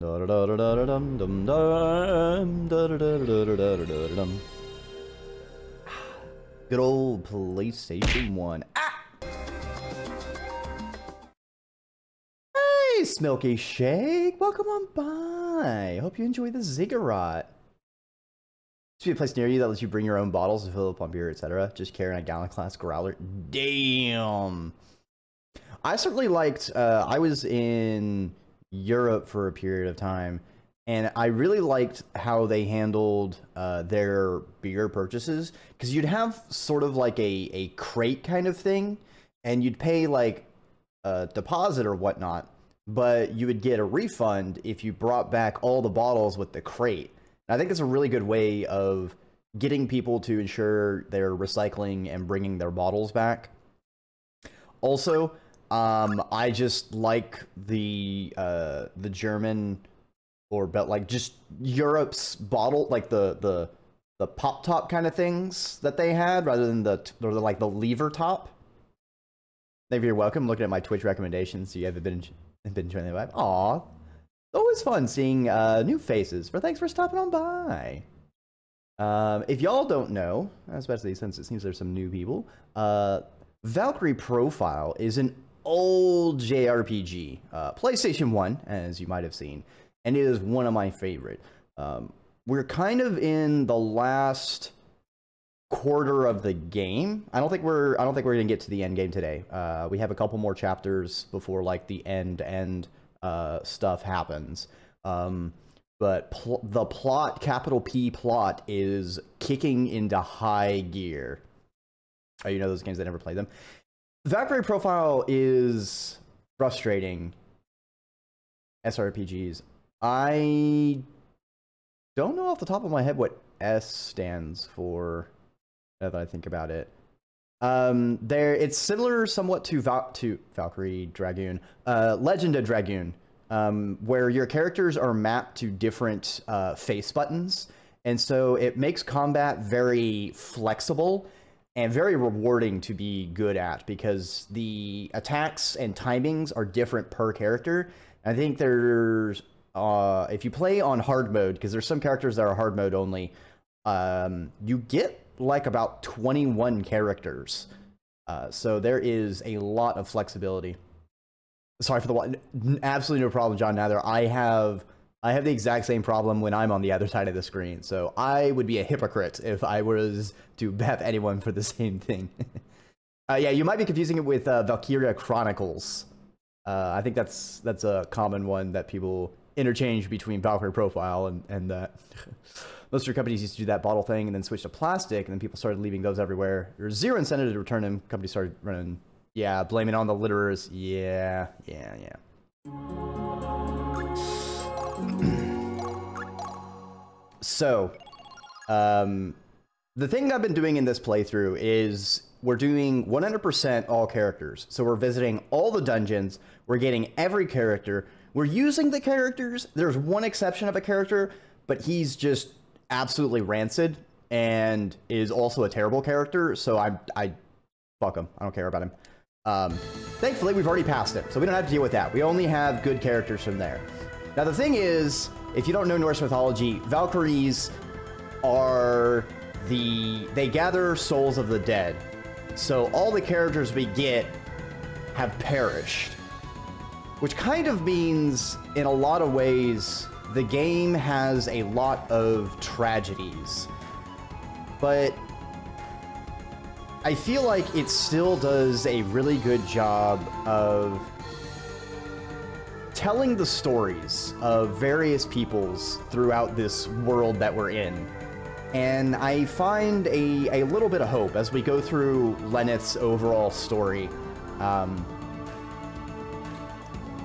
Good old PlayStation 1. Ah! Hey, Smilky Shake! Welcome on by. Hope you enjoy the ziggurat. This be a place near you that lets you bring your own bottles to fill up on beer, etc. Just carrying a gallon class growler. Damn! I certainly liked, uh, I was in Europe for a period of time, and I really liked how they handled uh, their beer purchases because you'd have sort of like a, a crate kind of thing, and you'd pay like a deposit or whatnot, but you would get a refund if you brought back all the bottles with the crate. And I think it's a really good way of getting people to ensure they're recycling and bringing their bottles back. Also, um, I just like the uh, the German or but like just Europe's bottle, like the the the pop top kind of things that they had, rather than the or the, like the lever top. Maybe you're welcome. Looking at my Twitch recommendations, you haven't been been enjoying the vibe. Aw, always fun seeing uh, new faces. For thanks for stopping on by. Um, if y'all don't know, especially since it seems there's some new people, uh, Valkyrie Profile is an old JRPG, uh, PlayStation 1, as you might have seen and it is one of my favorite. Um, we're kind of in the last quarter of the game. I don't think we're I don't think we're gonna get to the end game today. Uh, we have a couple more chapters before like the end end uh, stuff happens. Um, but pl- the plot, capital P plot, is kicking into high gear. Oh, you know those games that never played them. Valkyrie Profile is frustrating. SRPGs. I don't know off the top of my head what S stands for. Now that I think about it, um, there it's similar somewhat to Val- to Valkyrie Dragoon, uh, Legend of Dragoon, um, where your characters are mapped to different uh, face buttons, and so it makes combat very flexible and very rewarding to be good at because the attacks and timings are different per character. I think there's uh, if you play on hard mode, because there's some characters that are hard mode only, um, you get like about 21 characters. Uh, so there is a lot of flexibility. Sorry for the. Absolutely no problem, John. Neither I have. I have the exact same problem when I'm on the other side of the screen. So I would be a hypocrite if I was to have anyone for the same thing. uh, yeah, you might be confusing it with uh, Valkyria Chronicles. Uh, I think that's that's a common one that people interchange between Valkyrie profile and, and that. Most of your companies used to do that bottle thing and then switch to plastic, and then people started leaving those everywhere. There's zero incentive to return them. Companies started running, yeah, blaming on the litterers. Yeah, yeah, yeah. So, um, the thing I've been doing in this playthrough is we're doing 100% all characters. So we're visiting all the dungeons, we're getting every character, we're using the characters. There's one exception of a character, but he's just absolutely rancid and is also a terrible character. So I, I, fuck him. I don't care about him. Um, thankfully, we've already passed it, so we don't have to deal with that. We only have good characters from there. Now, the thing is, if you don't know Norse mythology, Valkyries are the they gather souls of the dead. So all the characters we get have perished. Which kind of means, in a lot of ways, the game has a lot of tragedies. But I feel like it still does a really good job of telling the stories of various peoples throughout this world that we're in. And I find a, a little bit of hope as we go through Lenneth's overall story. Um,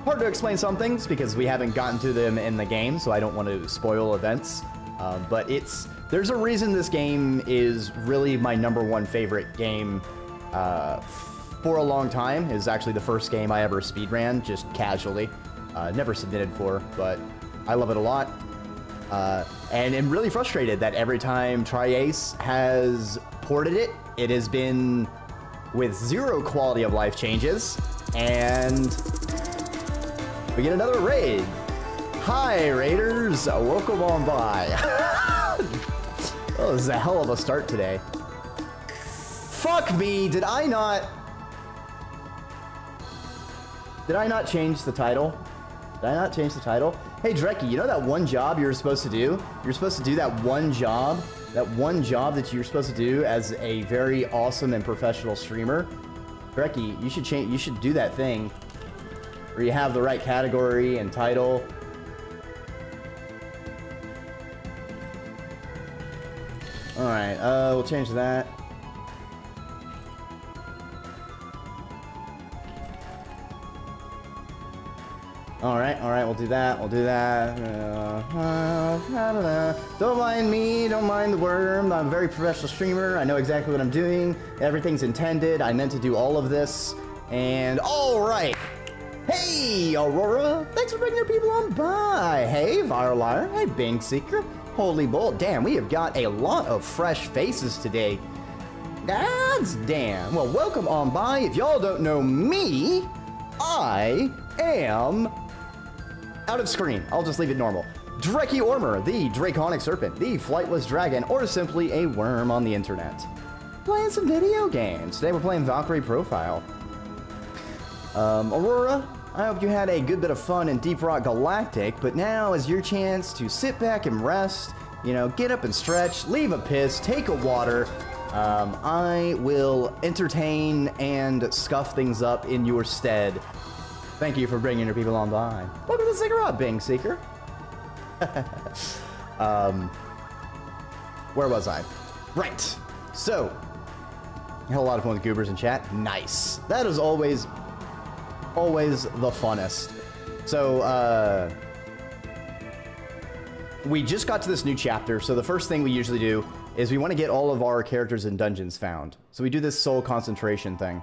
hard to explain some things because we haven't gotten to them in the game, so I don't want to spoil events. Um, but it's there's a reason this game is really my number one favorite game uh, for a long time. Is actually the first game I ever speedran just casually, uh, never submitted for, but I love it a lot. Uh, and I'm really frustrated that every time Tri-Ace has ported it, it has been with zero quality of life changes and we get another raid. Hi, Raiders. Welcome on by. oh, this is a hell of a start today. Fuck me. Did I not... Did I not change the title? Did I not change the title? Hey, Dreki, you know that one job you were supposed to do? You're supposed to do that one job, that one job that you're supposed to do as a very awesome and professional streamer. Dreki, you should change. You should do that thing where you have the right category and title Alright, uh, we'll change that. Alright, alright, we'll do that, we'll do that. Uh, don't mind me, don't mind the worm. I'm a very professional streamer. I know exactly what I'm doing. Everything's intended. I meant to do all of this. And alright. Hey, Aurora. Thanks for bringing your people on by. Hey, Viral Liar. Hey, Bing Seeker. Holy bull. Damn, we have got a lot of fresh faces today. That's damn. Well, welcome on by. If y'all don't know me, I am out of screen. I'll just leave it normal. Dreki Ormur, the Draconic Serpent, the Flightless Dragon, or simply a worm on the internet. Playing some video games. Today we're playing Valkyrie Profile. Um, Aurora, I hope you had a good bit of fun in Deep Rock Galactic, but now is your chance to sit back and rest, you know, get up and stretch, leave a piss, take a water. Um, I will entertain and scuff things up in your stead. Thank you for bringing your people on by. Welcome to the Ziggurat, Bing Seeker. um, where was I? Right. So, had a lot of fun with goobers in chat. Nice. That is always always the funnest. So, uh, we just got to this new chapter, so the first thing we usually do is we want to get all of our characters in dungeons found. So we do this soul concentration thing.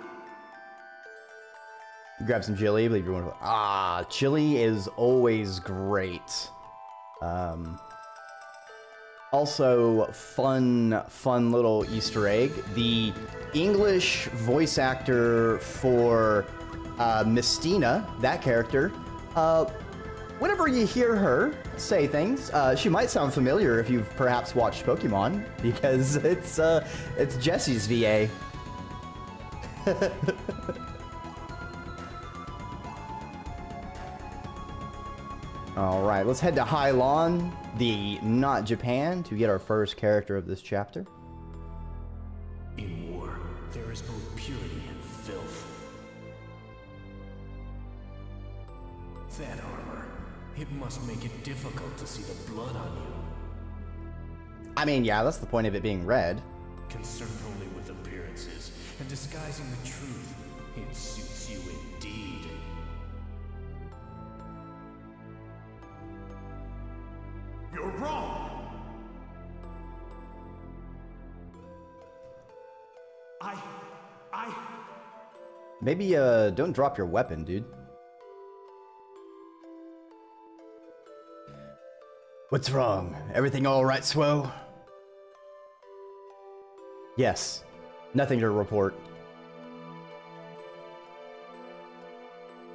Grab some chili, believe you want to. Ah, chili is always great. Um, also, fun, fun little Easter egg. The English voice actor for uh, Mystina, that character, uh, whenever you hear her say things, uh, she might sound familiar if you've perhaps watched Pokemon, because it's uh, it's Jesse's VA. All right, let's head to Hai-Lan, the not Japan, to get our first character of this chapter. In war, there is both purity and filth. That armor, it must make it difficult to see the blood on you. I mean, yeah, that's the point of it being red. Concerned only with appearances and disguising the truth, it You're wrong! I... I... Maybe, uh, don't drop your weapon, dude. What's wrong? Everything all right, Suo? Yes. Nothing to report.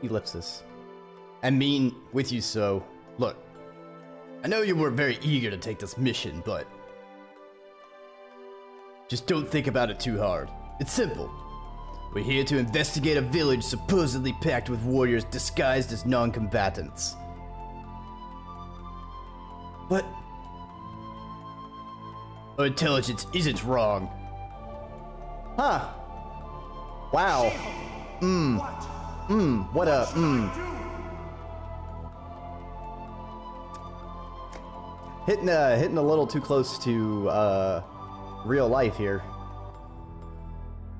Ellipsis. I mean, with you, so. Look. I know you were very eager to take this mission, but... Just don't think about it too hard. It's simple. We're here to investigate a village supposedly packed with warriors disguised as non-combatants. But... Our intelligence isn't wrong. Huh. Wow. Mmm. Mmm. What a. Mmm. Hitting uh, hitting a little too close to uh, real life here.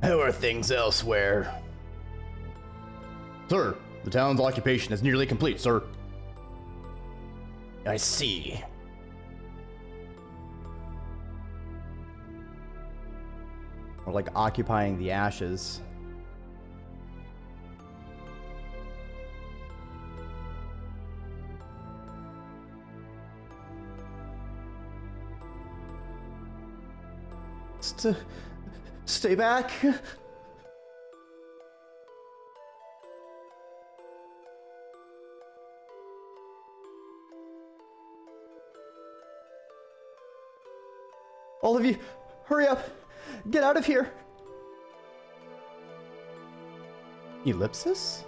How are things elsewhere? Sir, The town's occupation is nearly complete, sir. I see. Or like occupying the ashes. St uh, stay back. All of you, hurry up. Get out of here. Ellipsis?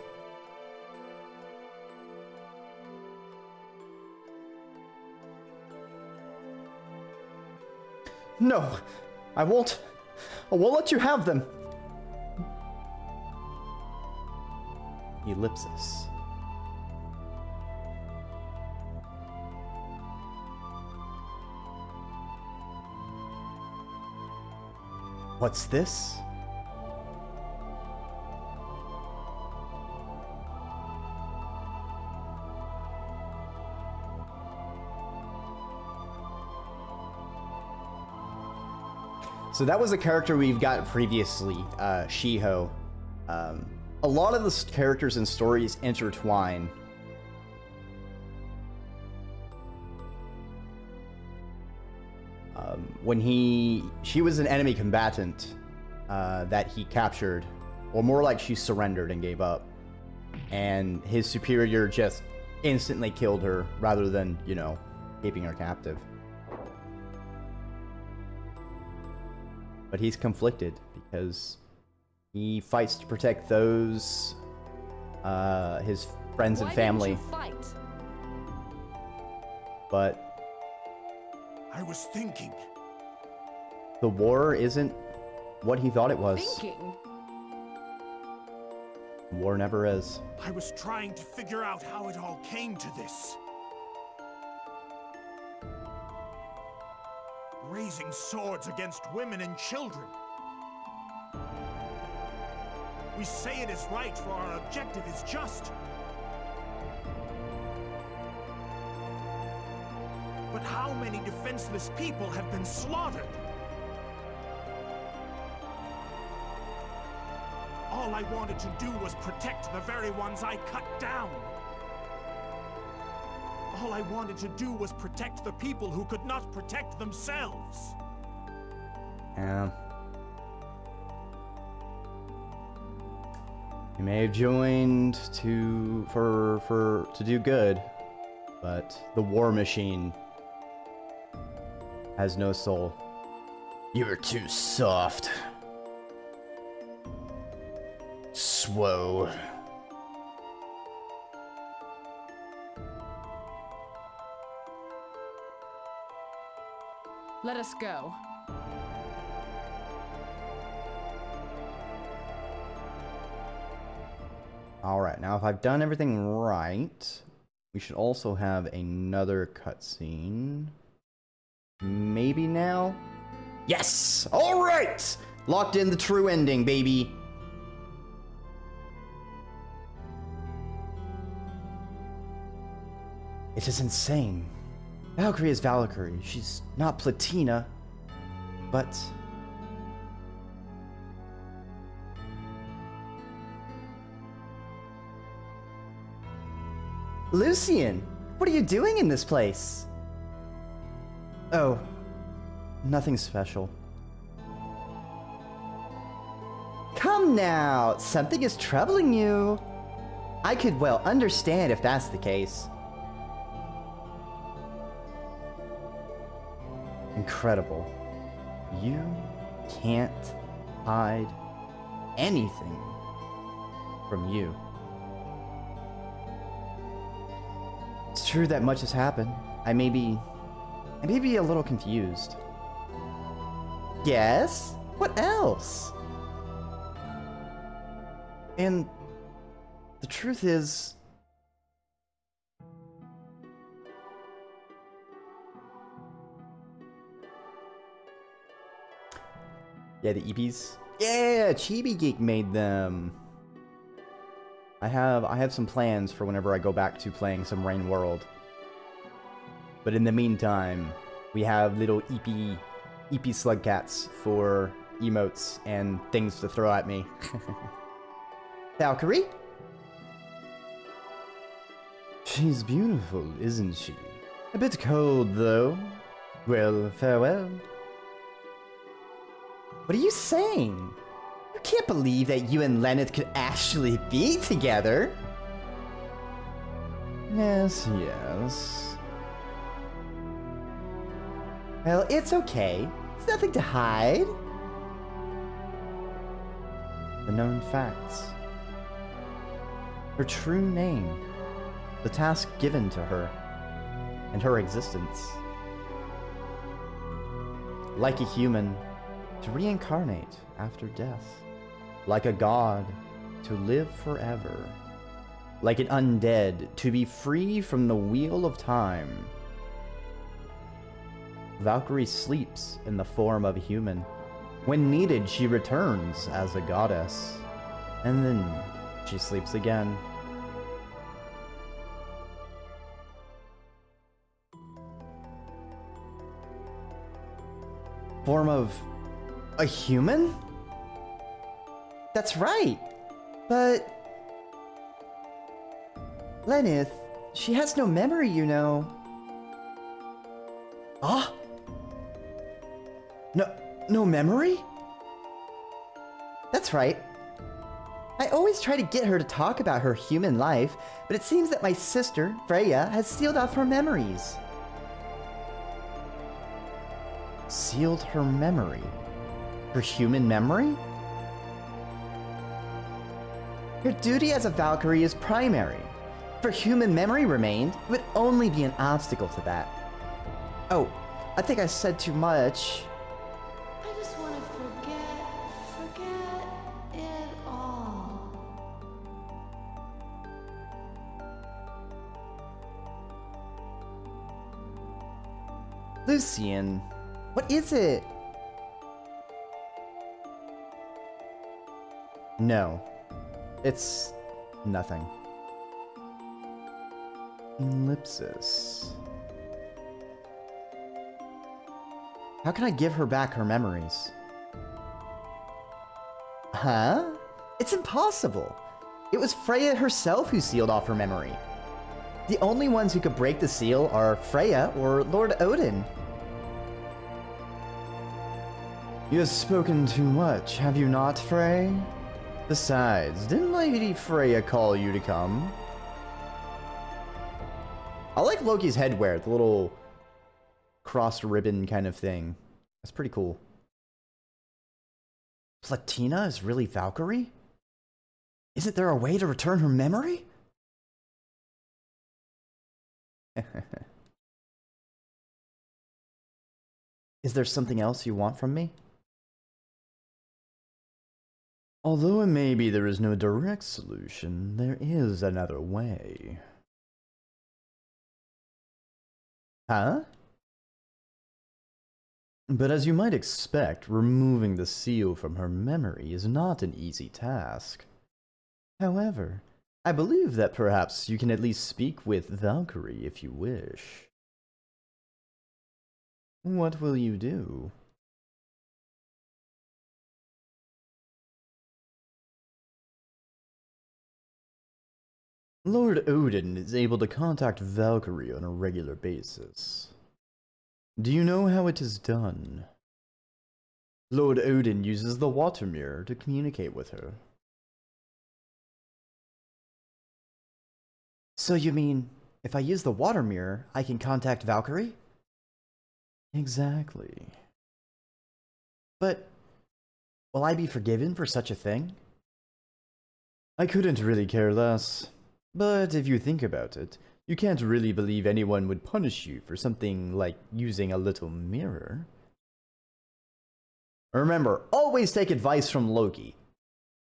No, I won't. I won't let you have them. Ellipsis. What's this? So that was a character we've got previously, uh, Shiho. Um, a lot of the characters and stories intertwine. Um, when he, she was an enemy combatant uh, that he captured, or more like she surrendered and gave up, and his superior just instantly killed her rather than, you know, keeping her captive. But he's conflicted because he fights to protect those uh, his friends and family. But I was thinking. The war isn't what he thought it was. Thinking. War never is. I was trying to figure out how it all came to this. Raising swords against women and children. We say it is right, for our objective is just. But how many defenseless people have been slaughtered? All I wanted to do was protect the very ones I cut down. All I wanted to do was protect the people who could not protect themselves. Yeah. You may have joined to for for to do good, but the war machine has no soul. You're too soft. Suo. Let us go. Alright, now if I've done everything right, we should also have another cutscene. Maybe now? Yes! Alright! Locked in the true ending, baby! It is insane. Valkyrie is Valkyrie. She's not Platina, but... Lucian, what are you doing in this place? Oh, nothing special. Come now, something is troubling you. I could well understand if that's the case. Incredible. You can't hide anything from you. It's true that much has happened. I may be... I may be a little confused. Yes? What else? And the truth is, Yeah, the EPs. Yeah, Chibi Geek made them. I have I have some plans for whenever I go back to playing some Rain World. But in the meantime, we have little EP EP slug cats for emotes and things to throw at me. Valkyrie? She's beautiful, isn't she? A bit cold, though. Well, farewell. What are you saying? You can't believe that you and Lenneth could actually be together. Yes, yes. Well, it's okay. It's nothing to hide. The known facts. Her true name. The task given to her. And her existence. Like a human, to reincarnate after death. Like a god, to live forever. Like an undead, to be free from the wheel of time. Valkyrie sleeps in the form of a human. When needed, she returns as a goddess. And then she sleeps again. Form of a human? That's right. But Lenneth, she has no memory, you know. Ah? No, no memory? That's right. I always try to get her to talk about her human life, but it seems that my sister, Freya, has sealed off her memories. Sealed her memory? Her human memory? Her duty as a Valkyrie is primary. If her human memory remained, it would only be an obstacle to that. Oh, I think I said too much. I just want to forget, forget it all. Lucian, what is it? No, it's nothing. Ellipsis. How can I give her back her memories? Huh? It's impossible. It was Freya herself who sealed off her memory. The only ones who could break the seal are Freya or Lord Odin. You have spoken too much, have you not, Frey? Besides, didn't Lady Freya call you to come? I like Loki's headwear, the little crossed ribbon kind of thing. That's pretty cool. Platina is really Valkyrie? Isn't there a way to return her memory? is there something else you want from me? Although it may be there is no direct solution, there is another way. Huh? But as you might expect, removing the seal from her memory is not an easy task. However, I believe that perhaps you can at least speak with Valkyrie if you wish. What will you do? Lord Odin is able to contact Valkyrie on a regular basis. Do you know how it is done? Lord Odin uses the water mirror to communicate with her. So you mean, if I use the water mirror, I can contact Valkyrie? Exactly. But, will I be forgiven for such a thing? I couldn't really care less. But if you think about it, you can't really believe anyone would punish you for something like using a little mirror. Remember, always take advice from Loki.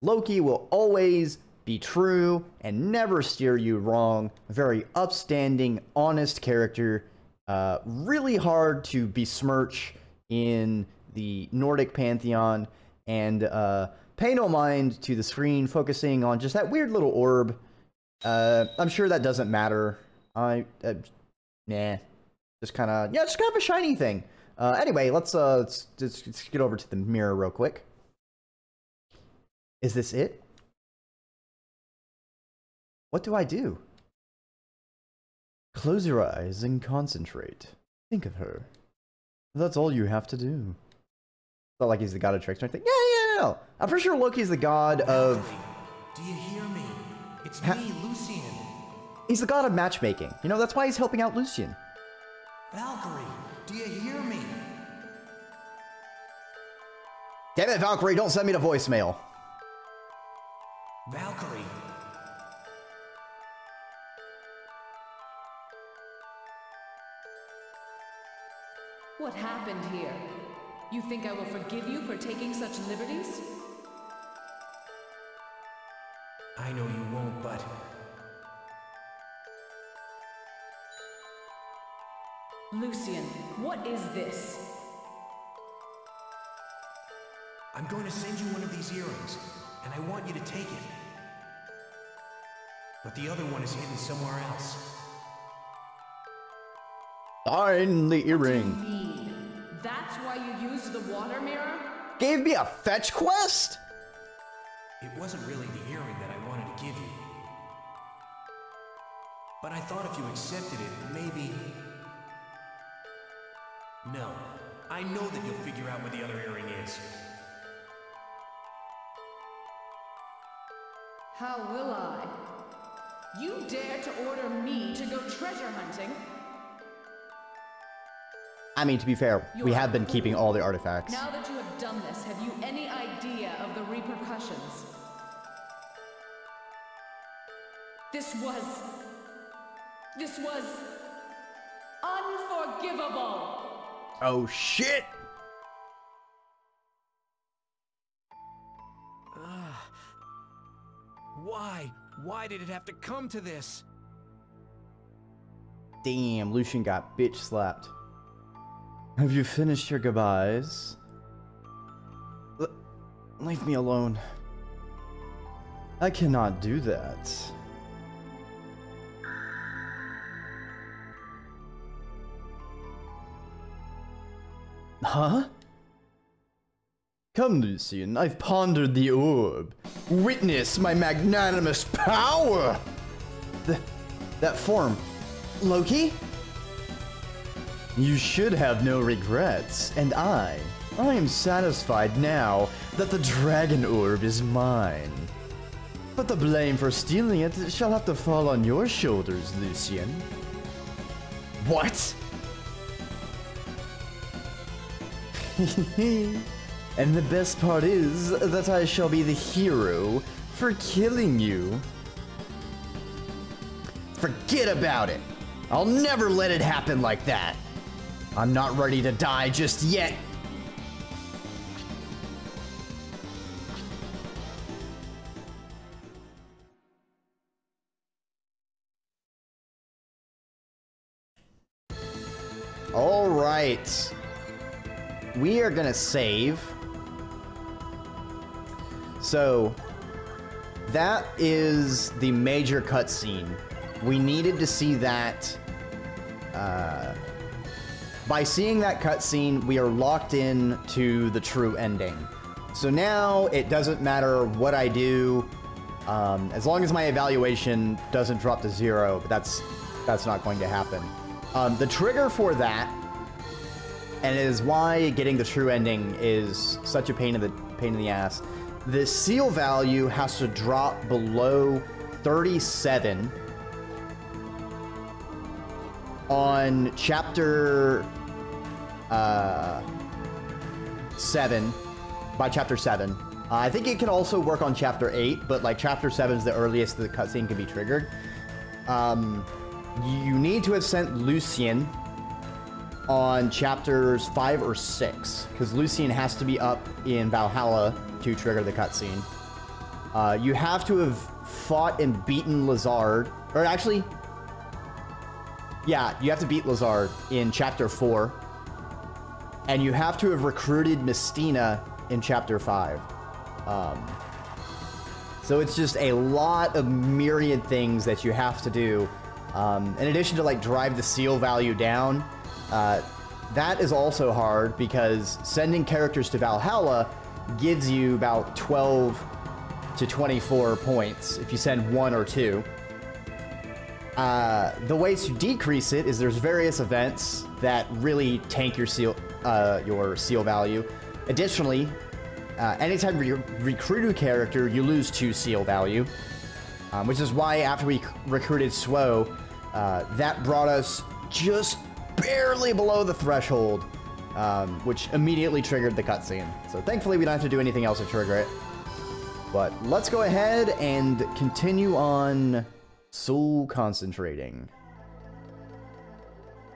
Loki will always be true and never steer you wrong. Very upstanding, honest character. Uh, really hard to besmirch in the Nordic pantheon and uh, pay no mind to the screen, focusing on just that weird little orb. Uh, I'm sure that doesn't matter. I, uh, nah, just kind of yeah, just kind of a shiny thing. Uh, anyway, let's uh, let's, let's, get over to the mirror real quick. Is this it? What do I do? Close your eyes and concentrate. Think of her. That's all you have to do. Not like he's the god of tricks or anything. Yeah, yeah, yeah. no. I'm pretty sure Loki's the god of. Do you hear me? It's Ha- me, Lucian. He's the god of matchmaking. You know, that's why he's helping out Lucian. Valkyrie, do you hear me? Damn it, Valkyrie, don't send me to voicemail. Valkyrie. What happened here? You think I will forgive you for taking such liberties? I know you won't, but Lucian, what is this? I'm going to send you one of these earrings, and I want you to take it. But the other one is hidden somewhere else. Find the earring. Mean. That's why you used the water mirror? Gave me a fetch quest? It wasn't really the earring that I wanted to give you. But I thought if you accepted it, maybe... No. I know that you'll figure out where the other earring is. How will I? You dare to order me to go treasure hunting? I mean, to be fair, we You are have been keeping all the artifacts. Now that you have done this, have you any idea of the repercussions? This was. This was. unforgivable! Oh shit! Why? Why did it have to come to this? Damn, Lucian got bitch slapped. Have you finished your goodbyes? L- leave me alone. I cannot do that. Huh? Come, Lucian, I've pondered the orb. Witness my magnanimous power! Th- that form. Loki? You should have no regrets, and I, I am satisfied now that the dragon orb is mine. But the blame for stealing it shall have to fall on your shoulders, Lucian. What? and the best part is that I shall be the hero for killing you. Forget about it. I'll never let it happen like that. I'm not ready to die just yet. All right. We are going to save. So, that is the major cutscene. We needed to see that. Uh, by seeing that cutscene, we are locked in to the true ending. So now it doesn't matter what I do, um, as long as my evaluation doesn't drop to zero. But that's that's not going to happen. Um, the trigger for that, and it is why getting the true ending is such a pain in the pain in the ass. The seal value has to drop below 37 on chapter uh, 7 by chapter 7 uh, i think it can also work on chapter 8 but like chapter 7 is the earliest the cutscene can be triggered um, you need to have sent lucian on chapters 5 or 6 because lucian has to be up in valhalla to trigger the cutscene uh, you have to have fought and beaten lezard or actually yeah, you have to beat Lezard in chapter 4. And you have to have recruited Mystina in chapter 5. Um, so it's just a lot of myriad things that you have to do. Um, in addition to like drive the seal value down, uh, that is also hard because sending characters to Valhalla gives you about 12 to 24 points if you send one or two. Uh, the way to decrease it is there's various events that really tank your seal, uh, your seal value. Additionally, uh, anytime you recruit a character, you lose two seal value, um, which is why after we recruited Suo, uh, that brought us just barely below the threshold, um, which immediately triggered the cutscene. So thankfully, we don't have to do anything else to trigger it. But let's go ahead and continue on soul concentrating.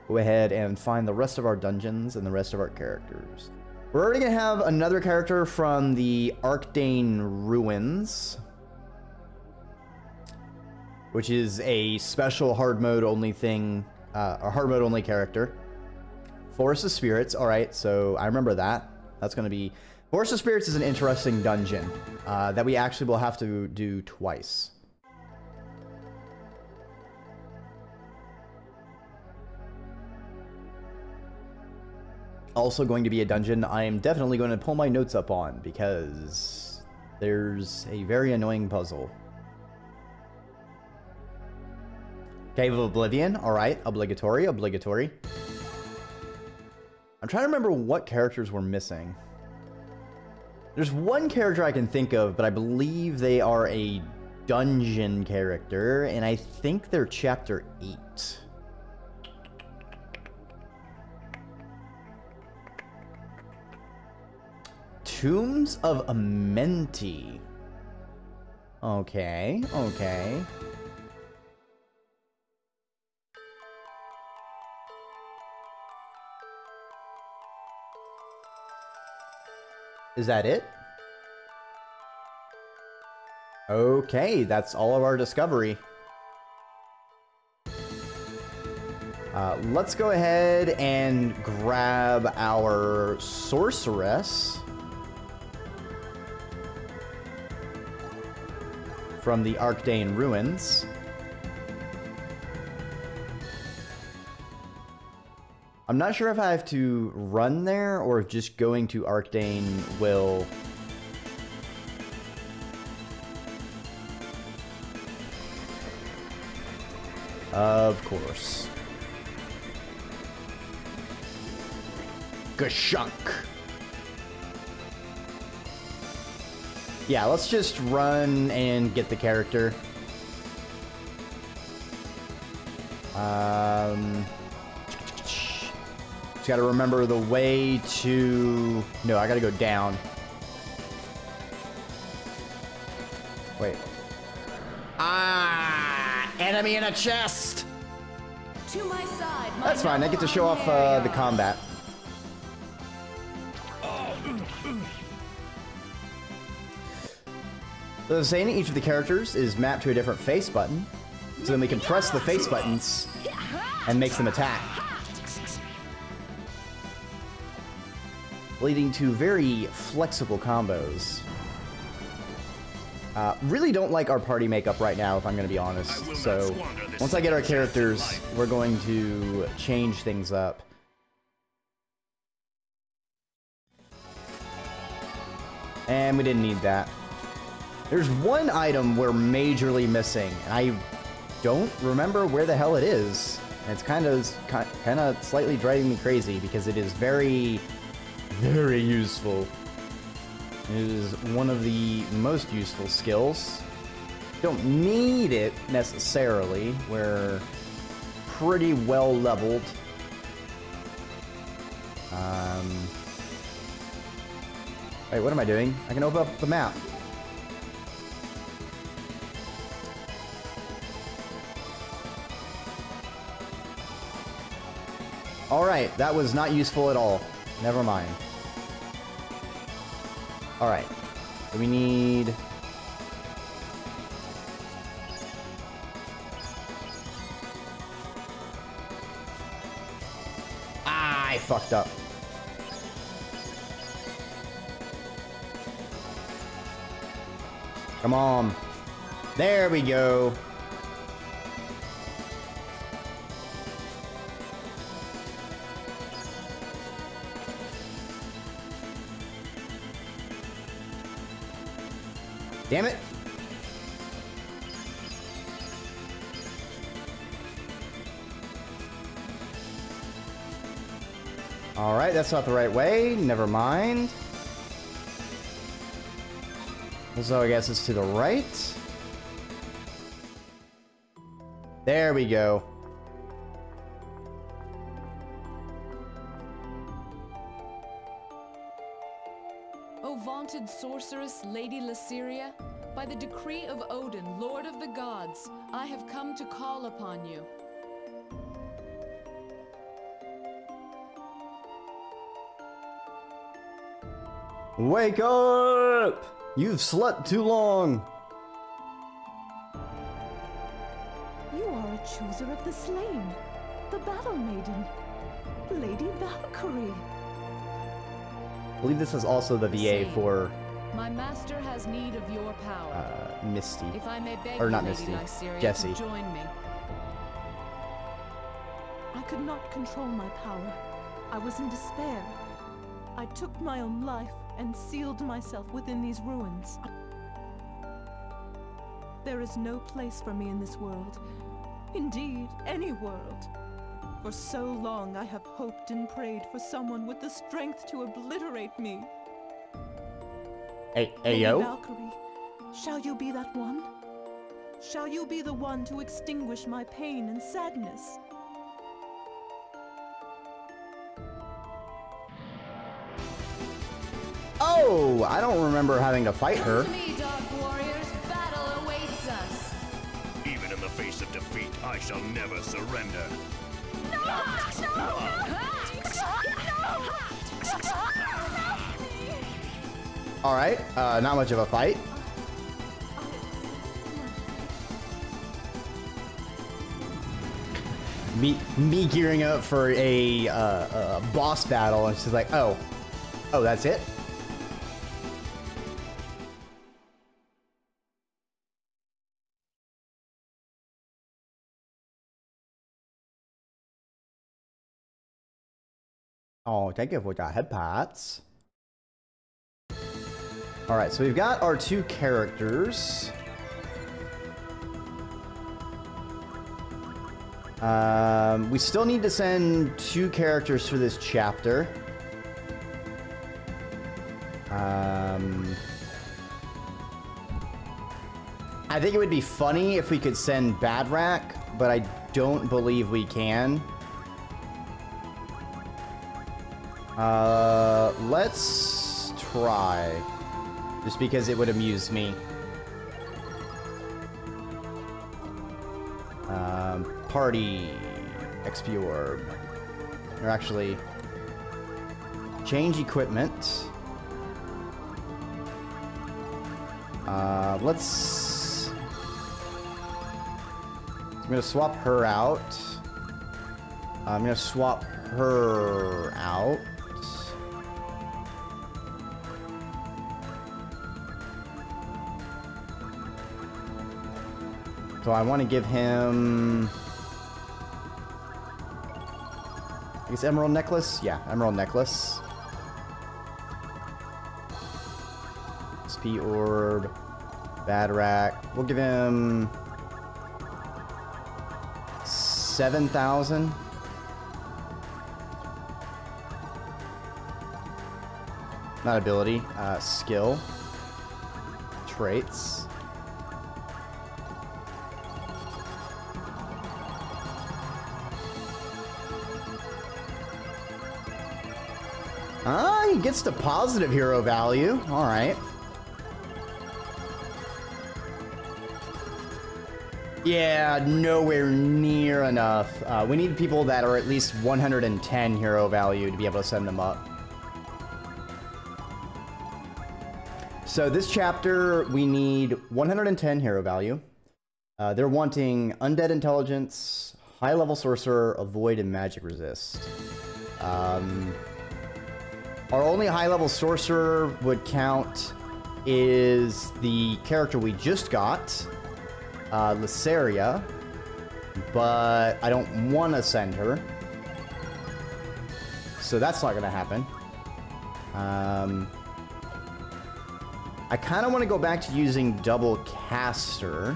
Go ahead and find the rest of our dungeons and the rest of our characters. We're already gonna have another character from the Arkdain Ruins, which is a special hard mode only thing, uh, a hard mode only character. Forest of Spirits, alright, so I remember that. That's gonna be... Forest of Spirits is an interesting dungeon uh, that we actually will have to do twice. also going to be a dungeon I am definitely going to pull my notes up on because there's a very annoying puzzle. Cave of Oblivion, alright, obligatory, obligatory. I'm trying to remember what characters we're missing. There's one character I can think of, but I believe they are a dungeon character, and I think they're chapter 8. Tombs of Amenti. Okay, okay. Is that it? Okay, that's all of our discovery. Uh, let's go ahead and grab our sorceress. from the Arkdain ruins. I'm not sure if I have to run there or if just going to Arkdain will... Of course. Gashunk. Yeah, let's just run and get the character. Um, just gotta remember the way to... No, I gotta go down. Wait. Ah! Enemy in a chest! To my side, my That's fine, I get to show off uh, the combat. So the saying each of the characters is mapped to a different face button, so then we can press the face buttons and make them attack. Leading to very flexible combos. Uh, really don't like our party makeup right now, if I'm going to be honest. So once I get our characters, we're going to change things up. And we didn't need that. There's one item we're majorly missing, and I don't remember where the hell it is. And it's kind of kind of slightly driving me crazy because it is very, very useful. It is one of the most useful skills. Don't need it necessarily. We're pretty well leveled. Um, wait, what am I doing? I can open up the map. Alright, that was not useful at all. Never mind. Alright. We need... Ah, I fucked up. Come on. There we go. Damn it. Alright, that's not the right way. Never mind. So I guess it's to the right. There we go. Have come to call upon you. Wake up! You've slept too long. You are a chooser of the slain, the battle maiden, Lady Valkyrie. I believe this is also the VA for My master has need of your power. uh, Misty. if I may beg or not Lady Misty, Lyseria, Jessie. to join me. I could not control my power. I was in despair. I took my own life and sealed myself within these ruins. There is no place for me in this world. Indeed, any world. For so long I have hoped and prayed for someone with the strength to obliterate me. Hey, hey yo. Valkyrie, shall you be that one? Shall you be the one to extinguish my pain and sadness? Oh, I don't remember having to fight her. Me, Dark Warriors. Battle awaits us. Even in the face of defeat, I shall never surrender. All right, uh, not much of a fight. Me, me gearing up for a, uh, boss battle, and she's like, "Oh, oh, that's it." Oh, thank you for the headpats. All right, so we've got our two characters. Um, we still need to send two characters for this chapter. Um, I think it would be funny if we could send Badrach, but I don't believe we can. Uh, let's try. Just because it would amuse me. Um, party XP orb. Or actually, change equipment. Uh, let's. I'm gonna swap her out. I'm gonna swap her out. So I want to give him. I guess emerald necklace. Yeah, emerald necklace. SP orb, Badrach. We'll give him seven thousand. Not ability, uh, skill, traits. Gets the positive hero value. All right. Yeah, nowhere near enough. Uh, we need people that are at least 110 hero value to be able to send them up. So this chapter, we need 110 hero value. Uh, they're wanting undead intelligence, high level sorcerer, avoid, and magic resist. Um, our only high level sorcerer would count is the character we just got, uh, Lyseria, but I don't want to send her. So that's not going to happen. Um, I kind of want to go back to using double caster.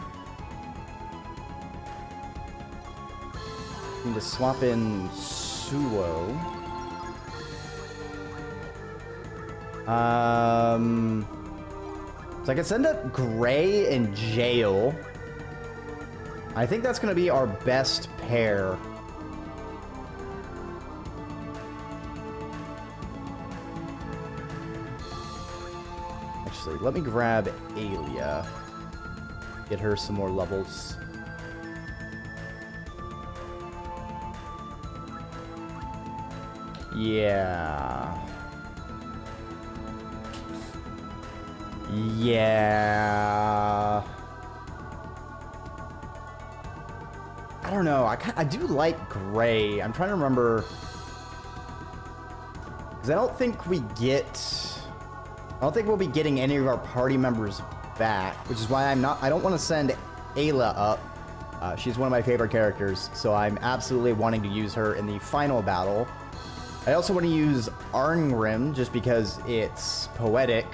Need to swap in Suo. Um, so I can send up Gray and Jayle. I think that's going to be our best pair. Actually, let me grab Alia. Get her some more levels. Yeah. Yeah. I don't know. I, I do like Gray. I'm trying to remember. Because I don't think we get. I don't think we'll be getting any of our party members back, which is why I'm not. I don't want to send Ayla up. Uh, she's one of my favorite characters, so I'm absolutely wanting to use her in the final battle. I also want to use Arngrim just because it's poetic.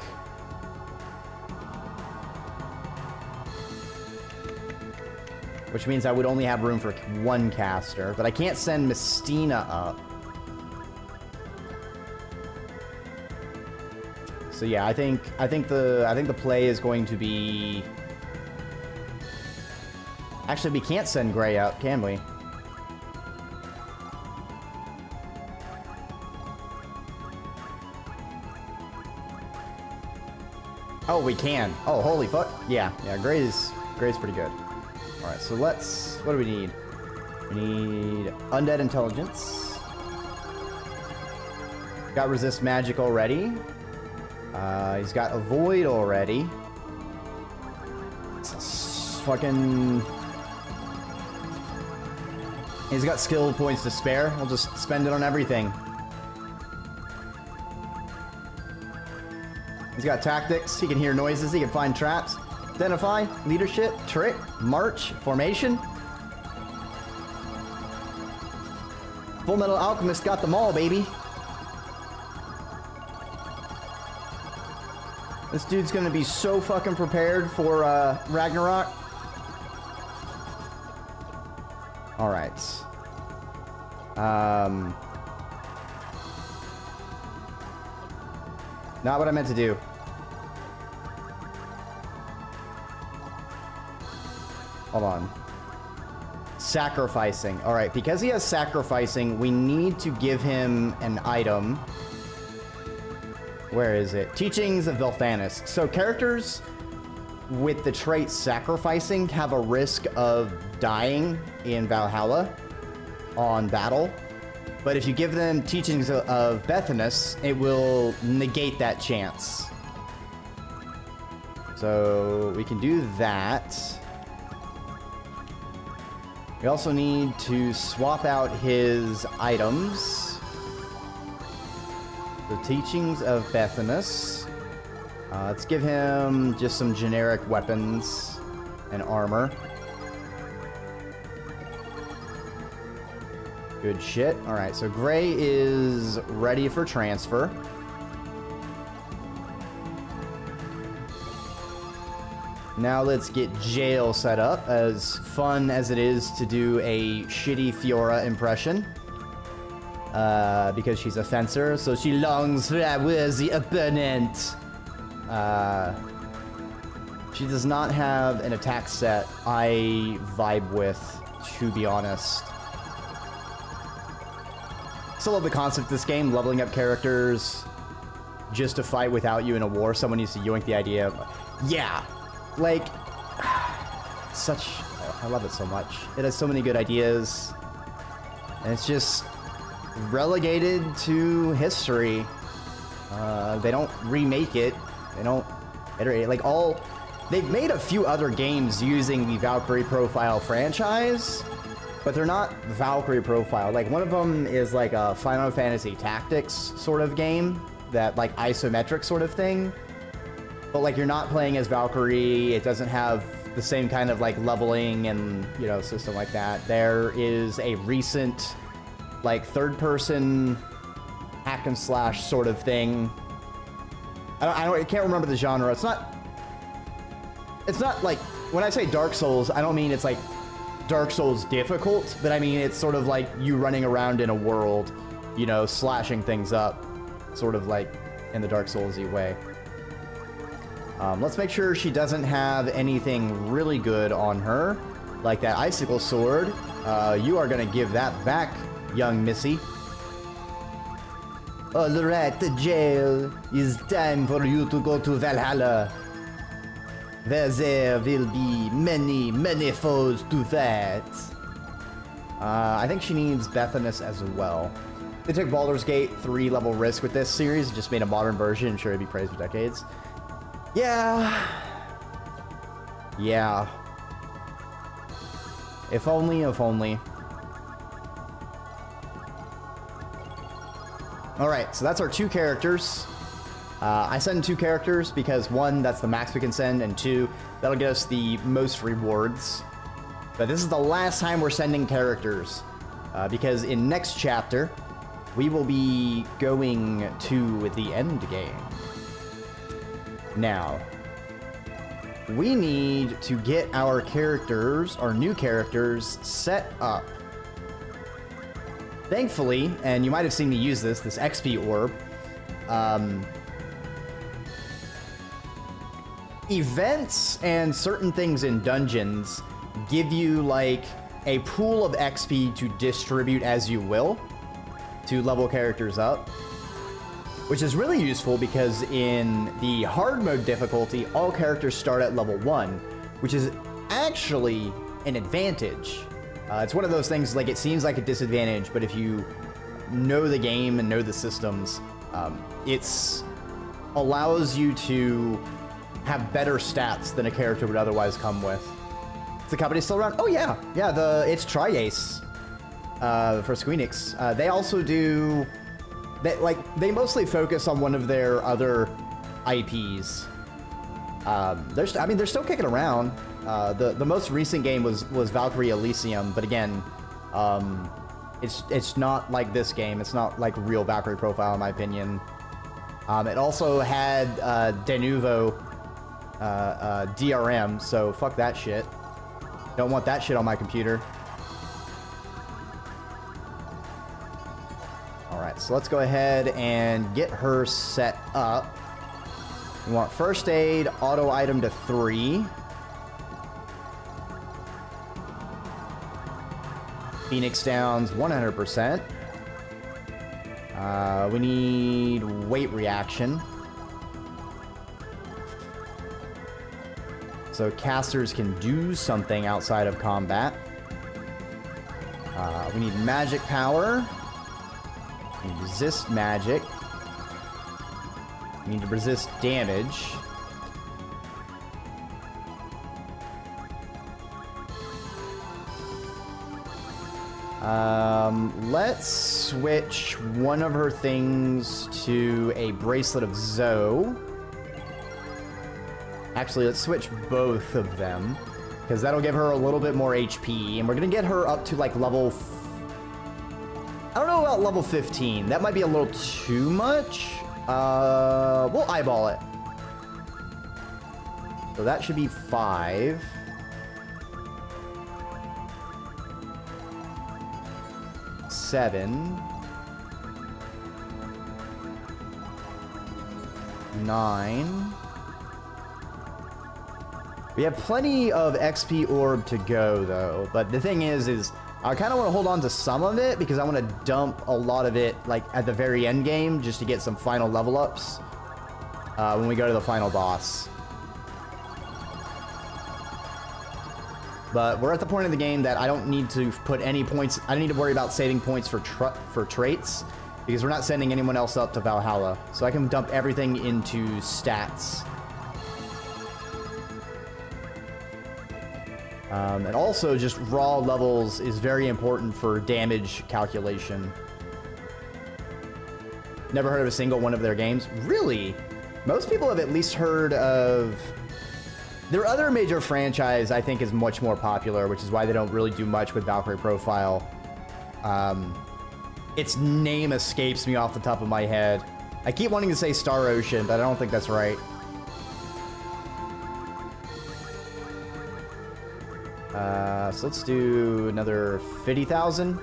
Which means I would only have room for one caster, but I can't send Mystina up. So yeah, I think I think the I think the play is going to be Actually, we can't send Gray up, can we? Oh, we can. Oh, holy fuck. Yeah, yeah, Gray's Gray's pretty good. Alright, so let's what do we need? We need undead intelligence. Got resist magic already. Uh, he's got avoid already. Fucking. He's got skill points to spare. I'll just spend it on everything. He's got tactics. He can hear noises. He can find traps. Identify, leadership, trick, march, formation. Full Metal Alchemist got them all, baby. This dude's gonna be so fucking prepared for uh, Ragnarok. All right. Um. Not what I meant to do. Hold on. Sacrificing. All right, because he has sacrificing, we need to give him an item. Where is it? Teachings of Velthanis. So characters with the trait sacrificing have a risk of dying in Valhalla on battle. But if you give them teachings of Bethanus, it will negate that chance. So we can do that. We also need to swap out his items. The teachings of Bethanus. Uh, let's give him just some generic weapons and armor. Good shit. All right, so Gray is ready for transfer. Now let's get Jayle set up, as fun as it is to do a shitty Fiora impression. Uh, because she's a fencer, so she longs for a worthy opponent. Uh, she does not have an attack set I vibe with, to be honest. Still love the concept of this game, leveling up characters just to fight without you in a war. Someone needs to yoink the idea of, yeah, like, such, I love it so much. It has so many good ideas, and it's just relegated to history. Uh, they don't remake it. They don't iterate. Like all, they've made a few other games using the Valkyrie Profile franchise, but they're not Valkyrie Profile. Like one of them is like a Final Fantasy Tactics sort of game, that like isometric sort of thing. But like you're not playing as Valkyrie. It doesn't have the same kind of like leveling and you know system like that. There is a recent like third person hack and slash sort of thing. I don't, I don't I can't remember the genre. It's not it's not like when I say Dark Souls, I don't mean it's like Dark Souls difficult, but I mean it's sort of like you running around in a world, you know, slashing things up, sort of like in the Dark Soulsy way. Um, let's make sure she doesn't have anything really good on her, like that icicle sword. Uh, you are gonna give that back, young Missy. All right, Jayle. It's time for you to go to Valhalla. Where there will be many, many foes to that. Uh, I think she needs Bethanus as well. They took Baldur's Gate 3 level risk with this series, just made a modern version, sure it'd be praised for decades. Yeah. Yeah. If only, if only. Alright, so that's our two characters. Uh, I send two characters because one, that's the max we can send, and two, that'll get us the most rewards. But this is the last time we're sending characters. Uh, because in next chapter, we will be going to the end game. Now, we need to get our characters, our new characters, set up. Thankfully, and you might have seen me use this, this XP orb, um, events and certain things in dungeons give you like a pool of XP to distribute as you will to level characters up. Which is really useful because in the hard mode difficulty, all characters start at level 1, which is actually an advantage. Uh, it's one of those things, like, it seems like a disadvantage, but if you know the game and know the systems, um, it's allows you to have better stats than a character would otherwise come with. Is the company still around? Oh yeah, yeah. The it's tri-Ace uh, for Squeenix. Uh, they also do, they like they mostly focus on one of their other IPs. Um, they're I mean they're still kicking around. Uh, the the most recent game was was Valkyrie Elysium, but again, um, it's it's not like this game. It's not like real Valkyrie profile in my opinion. Um, it also had uh, Denuvo uh, uh, DRM, so fuck that shit. Don't want that shit on my computer. Alright, so let's go ahead and get her set up. We want first aid, auto item to three. Phoenix Downs, 100%. Uh, we need weight reaction. So casters can do something outside of combat. Uh, we need magic power. Need resist magic. Need to resist damage. Um, let's switch one of her things to a bracelet of Zoe. Actually, let's switch both of them. Because that'll give her a little bit more HP. And we're going to get her up to like level... level 15. That might be a little too much. Uh, we'll eyeball it. So that should be 5. Seven. Nine. We have plenty of XP orb to go, though. But the thing is, is I kind of want to hold on to some of it because I want to dump a lot of it, like, at the very end game just to get some final level ups uh, when we go to the final boss. But we're at the point of the game that I don't need to put any points. I don't need to worry about saving points for for traits because we're not sending anyone else up to Valhalla. So I can dump everything into stats. Um, and also, just raw levels is very important for damage calculation. Never heard of a single one of their games? Really? Most people have at least heard of their other major franchise. I think is much more popular, which is why they don't really do much with Valkyrie Profile. Um, its name escapes me off the top of my head. I keep wanting to say Star Ocean, but I don't think that's right. Uh, so let's do another 50,000.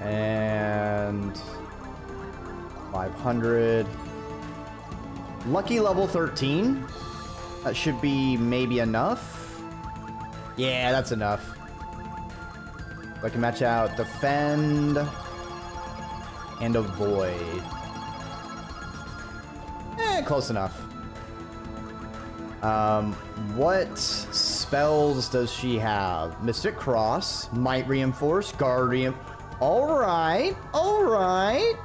And 500. Lucky level 13. That should be maybe enough. Yeah, that's enough. I can match out defend and avoid. Eh, close enough. Um, what spells does she have? Mystic Cross, Might Reinforce, Guardian. Alright, alright.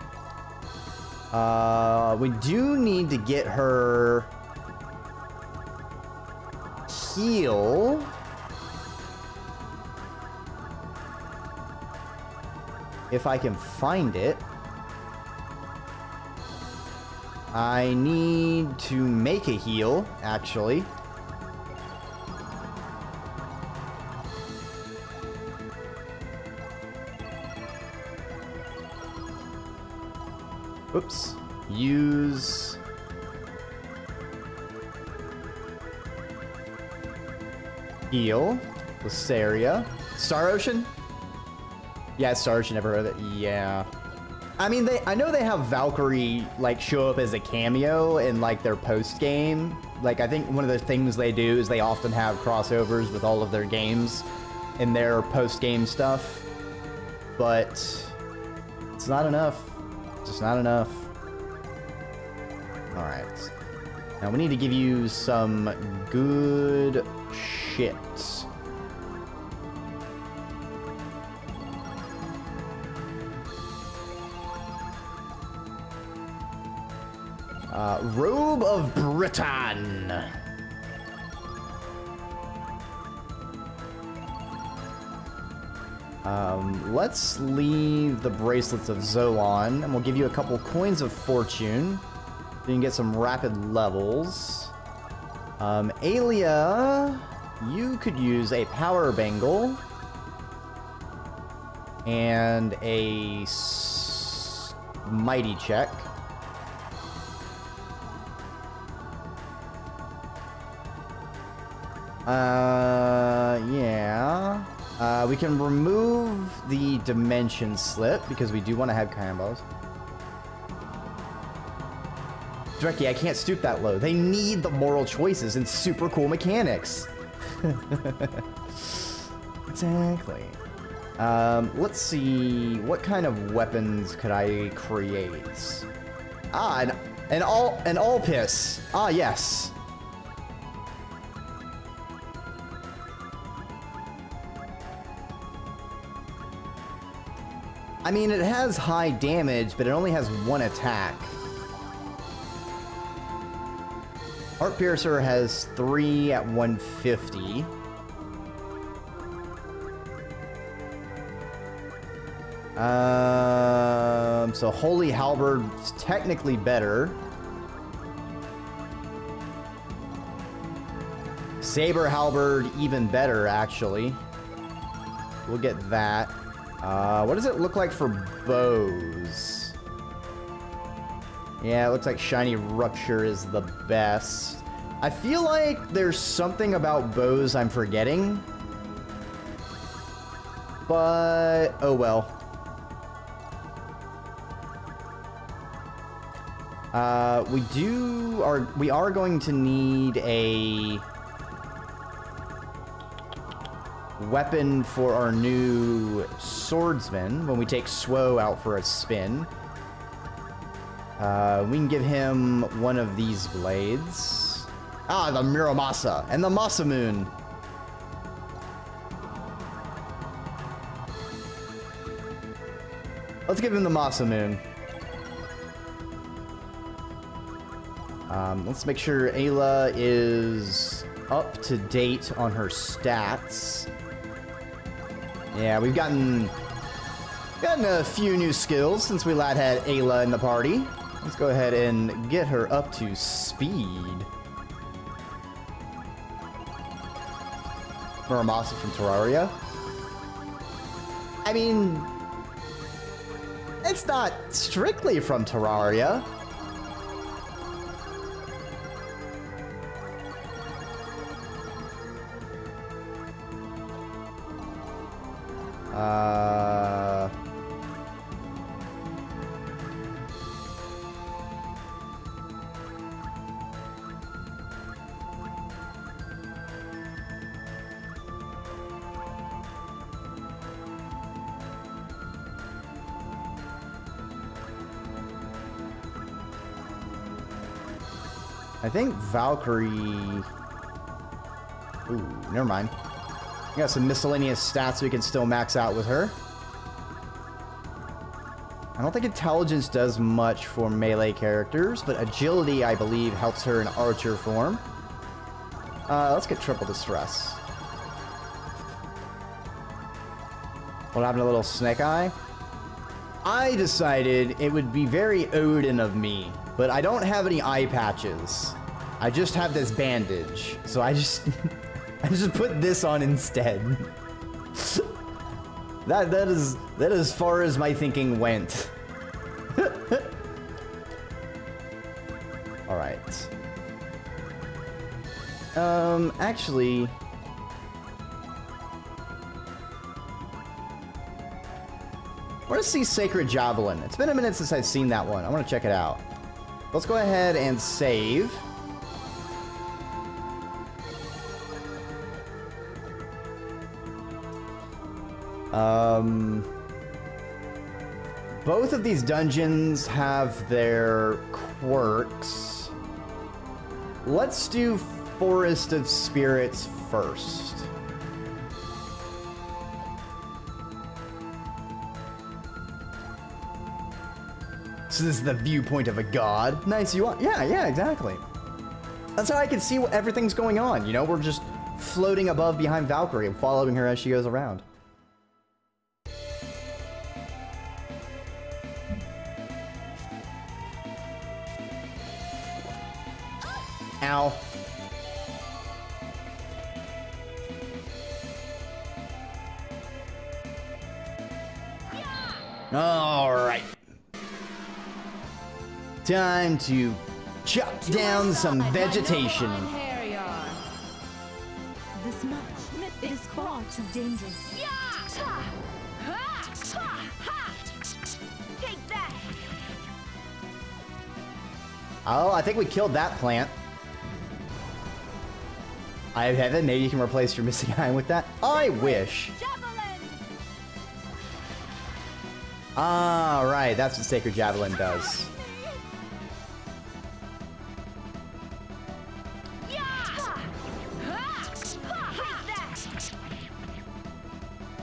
Uh, we do need to get her heal. If I can find it. I need to make a heal, actually. Oops. Use... Heal. Lyseria. Star Ocean? Yeah, Star Ocean, never heard of it. Yeah. I mean, they. I know they have Valkyrie like show up as a cameo in like their post game. Like I think one of the things they do is they often have crossovers with all of their games in their post game stuff. But it's not enough. It's just not enough. All right. Now we need to give you some good shit. Uh, Robe of Britain. Um, let's leave the bracelets of Zoan, and we'll give you a couple coins of fortune. So you can get some rapid levels. Um, Alia, you could use a power bangle and a mighty check. Uh, yeah. Uh, we can remove the dimension slip because we do want to have combos. Dreki, I can't stoop that low. They need the moral choices and super cool mechanics. exactly. Um, let's see. What kind of weapons could I create? Ah, an, an all an all piss. Ah, yes. I mean, it has high damage, but it only has one attack. Heart Piercer has three at 150. Um, so Holy Halberd's technically better. Saber Halberd even better, actually. We'll get that. Uh, what does it look like for bows? Yeah, it looks like Shiny Rupture is the best. I feel like there's something about bows I'm forgetting. But, oh well. Uh, we do, are, we are going to need a weapon for our new swordsman when we take Suo out for a spin. Uh, we can give him one of these blades. Ah, the Muramasa and the Masamune. Let's give him the Masamune. Um, let's make sure Ayla is up to date on her stats. Yeah, we've gotten Gotten a few new skills since we last had Ayla in the party. Let's go ahead and get her up to speed. Muramasa from Terraria. I mean, it's not strictly from Terraria. Uh... I think Valkyrie... Ooh, never mind. We got some miscellaneous stats we can still max out with her. I don't think intelligence does much for melee characters, but agility, I believe, helps her in archer form. Uh, let's get triple distress. What happened to little snake eye? I decided it would be very Odin of me, but I don't have any eye patches. I just have this bandage, so I just just put this on instead. that that is that is as far as my thinking went. All right. Um, actually. I want to see Sacred Javelin. It's been a minute since I've seen that one. I want to check it out. Let's go ahead and save. Um, both of these dungeons have their quirks. Let's do Forest of Spirits first. So this is the viewpoint of a god. Nice, you are. Yeah, yeah, exactly. That's how I can see what everything's going on. You know, we're just floating above behind Valkyrie and following her as she goes around. Time to chop down some vegetation. This much. It is far too dangerous. Take that! Oh, I think we killed that plant. I have heaven. Maybe you can replace your missing eye with that. I wish. Javelin! Ah, right. That's what Sacred Javelin does.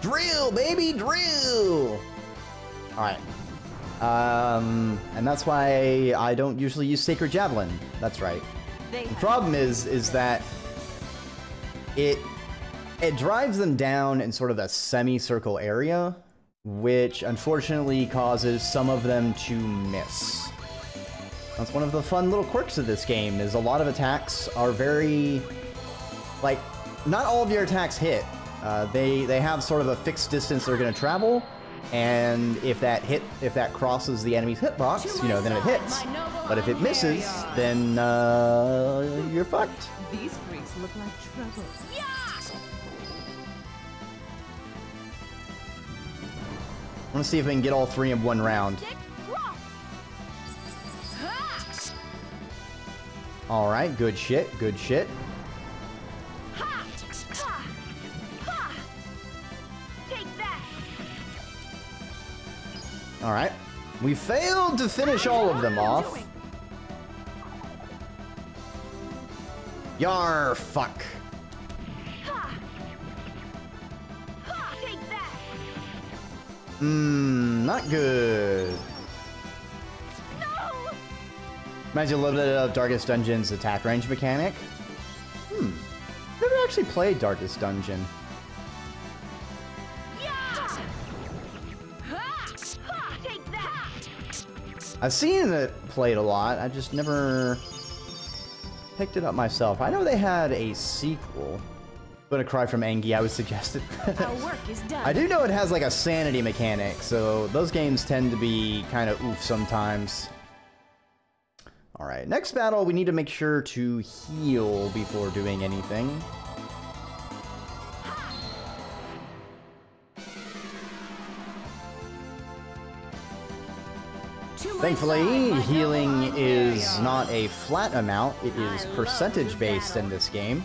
Drill, baby, drill. All right. Um, and that's why I don't usually use Sacred Javelin. That's right. The problem is, is that it it drives them down in sort of a semicircle area, which unfortunately causes some of them to miss. That's one of the fun little quirks of this game. Is a lot of attacks are very like not all of your attacks hit. Uh, they they have sort of a fixed distance they're going to travel, and if that hit if that crosses the enemy's hitbox, you know, then it hits. But if it misses, then uh, you're fucked. These freaks look like trouble. I want to see if we can get all three in one round. All right, good shit, good shit. All right, we failed to finish all of them off. Yar, fuck. Mmm, not good. No! Reminds you a little bit of Darkest Dungeon's attack range mechanic. Hmm. Never actually played Darkest Dungeon. I've seen it played a lot. I just never picked it up myself. I know they had a sequel. But a cry from Angie, I would suggest it. Our work is done. I do know it has like a sanity mechanic, so those games tend to be kind of oof sometimes. Alright, next battle, we need to make sure to heal before doing anything. Thankfully, healing is not a flat amount, it is percentage based in this game.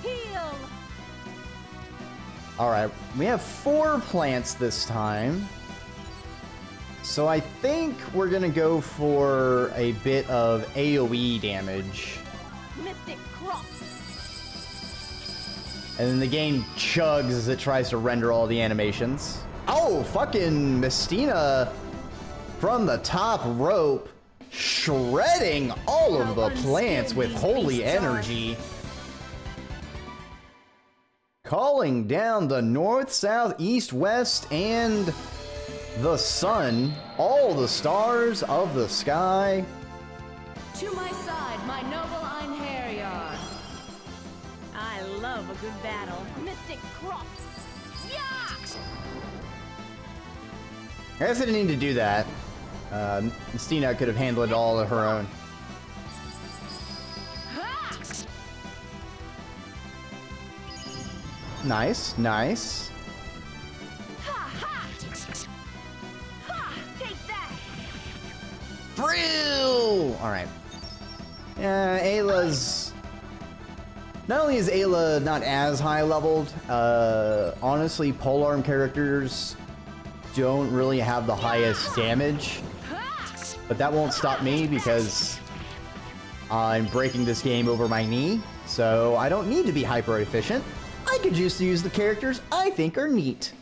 Heal. Alright, we have four plants this time. So I think we're gonna go for a bit of AoE damage. Mystic Cross. And then the game chugs as it tries to render all the animations. Oh, fucking Mystina from the top rope, shredding all of the plants with holy energy. Calling down the north, south, east, west, and the sun, all the stars of the sky. To my side, my noble good battle. Mystic. I guess I didn't need to do that. Uh, Mystina could have handled it all on her own. Nice, nice. Drill! Alright. Yeah, Ayla's... Not only is Ayla not as high leveled, uh, honestly, polearm characters don't really have the highest damage. But that won't stop me because I'm breaking this game over my knee, so I don't need to be hyper efficient. I could just use the characters I think are neat.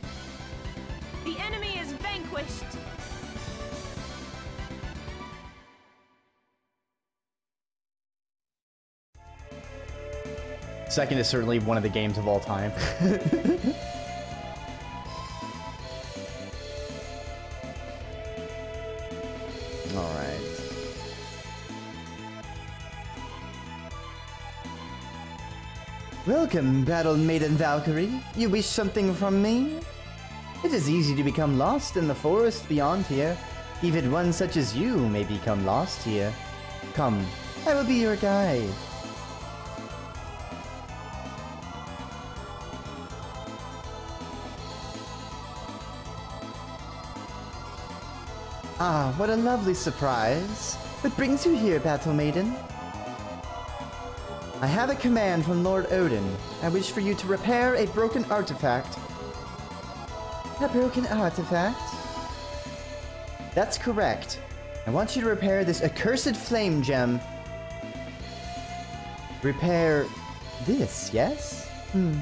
Second is certainly one of the games of all time. Alright. Welcome, Battle Maiden Valkyrie. You wish something from me? It is easy to become lost in the forest beyond here. Even one such as you may become lost here. Come, I will be your guide. Ah, what a lovely surprise. What brings you here, Battle Maiden? I have a command from Lord Odin. I wish for you to repair a broken artifact. A broken artifact? That's correct. I want you to repair this accursed flame gem. Repair this, yes? Hmm.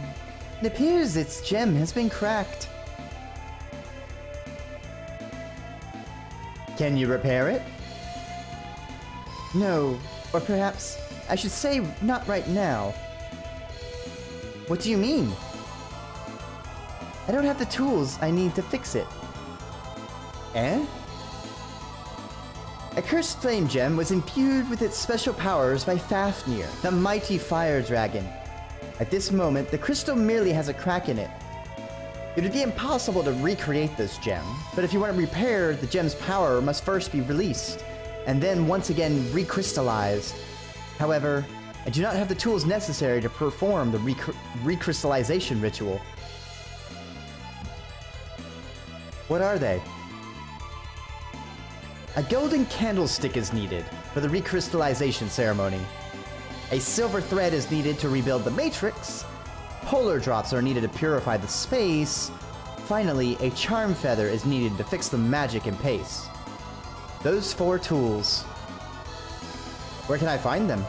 It appears its gem has been cracked. Can you repair it? No, or perhaps I should say not right now. What do you mean? I don't have the tools I need to fix it. Eh? A cursed flame gem was imbued with its special powers by Fafnir, the mighty fire dragon. At this moment, the crystal merely has a crack in it. It would be impossible to recreate this gem, but if you want it repaired, the gem's power must first be released, and then once again recrystallized. However, I do not have the tools necessary to perform the recr- recrystallization ritual. What are they? A golden candlestick is needed for the recrystallization ceremony. A silver thread is needed to rebuild the matrix. Polar drops are needed to purify the space. Finally, a charm feather is needed to fix the magic and pace. Those four tools. Where can I find them?